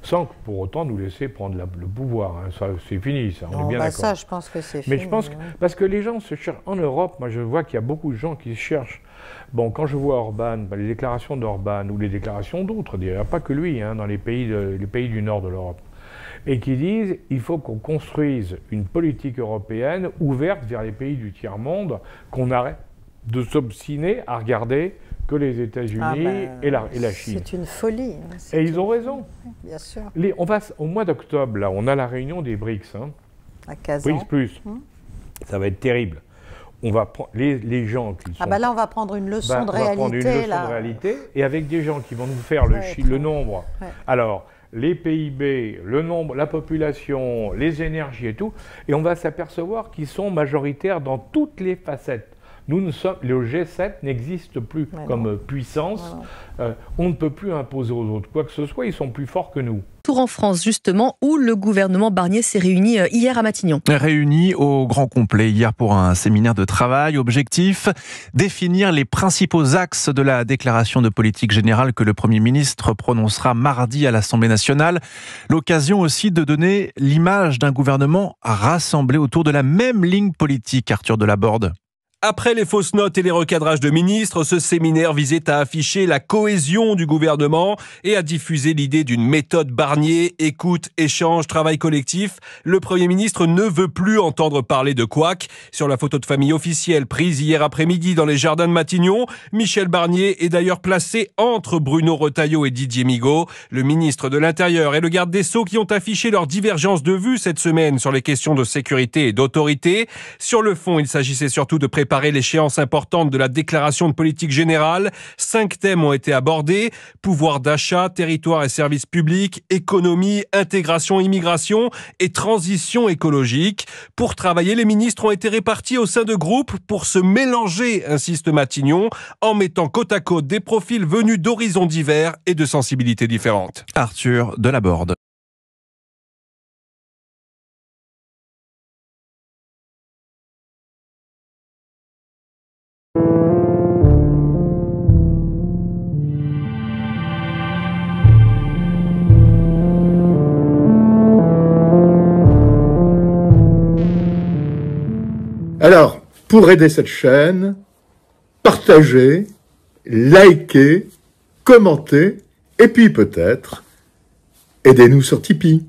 sans pour autant nous laisser prendre le pouvoir. Hein. Ça, c'est fini, ça. On est bien bah d'accord. Ça, je pense que c'est fini. Mais je pense que, parce que les gens se cherchent en Europe. Moi, je vois qu'il y a beaucoup de gens qui se cherchent. Bon, quand je vois Orban, bah, les déclarations d'Orban ou les déclarations d'autres, a pas que lui, hein, dans les pays, les pays du nord de l'Europe, et qui disent il faut qu'on construise une politique européenne ouverte vers les pays du tiers monde, qu'on arrête de s'obstiner à regarder que les États-Unis ah ben, et, la, et, la, Chine. C'est une folie. Hein, et ils ont raison. Bien sûr. Les, on va, au mois d'octobre, là, on a la réunion des BRICS. Hein. À Kazan. BRICS plus. Hum. Ça va être terrible. On va les, les gens qui sont. Ah ben là, on va prendre une leçon ben, de réalité. On va prendre une leçon de réalité et avec des gens qui vont nous faire le, le nombre. Alors, les PIB, le nombre, la population, les énergies et tout, et on va s'apercevoir qu'ils sont majoritaires dans toutes les facettes. Nous, nous sommes, le G7 n'existe plus comme puissance. Euh, on ne peut plus imposer aux autres quoi que ce soit. Ils sont plus forts que nous. Tour en France, justement, où le gouvernement Barnier s'est réuni euh, hier à Matignon. Réuni au grand complet hier pour un séminaire de travail. Objectif définir les principaux axes de la déclaration de politique générale que le Premier ministre prononcera mardi à l'Assemblée nationale. L'occasion aussi de donner l'image d'un gouvernement rassemblé autour de la même ligne politique, Arthur Delaborde. Après les fausses notes et les recadrages de ministres, ce séminaire visait à afficher la cohésion du gouvernement et à diffuser l'idée d'une méthode Barnier, écoute, échange, travail collectif. Le Premier ministre ne veut plus entendre parler de couac. Sur la photo de famille officielle prise hier après-midi dans les jardins de Matignon, Michel Barnier est d'ailleurs placé entre Bruno Retailleau et Didier Migaud, le ministre de l'Intérieur et le garde des Sceaux qui ont affiché leur divergence de vue cette semaine sur les questions de sécurité et d'autorité. Sur le fond, il s'agissait surtout de préparer préparer l'échéance importante de la déclaration de politique générale. Cinq thèmes ont été abordés. Pouvoir d'achat, territoire et services publics, économie, intégration, immigration et transition écologique. Pour travailler, les ministres ont été répartis au sein de groupes pour se mélanger, insiste Matignon, en mettant côte à côte des profils venus d'horizons divers et de sensibilités différentes. Arthur Delaborde. Alors, pour aider cette chaîne, partagez, likez, commentez, et puis peut-être, aidez-nous sur Tipeee.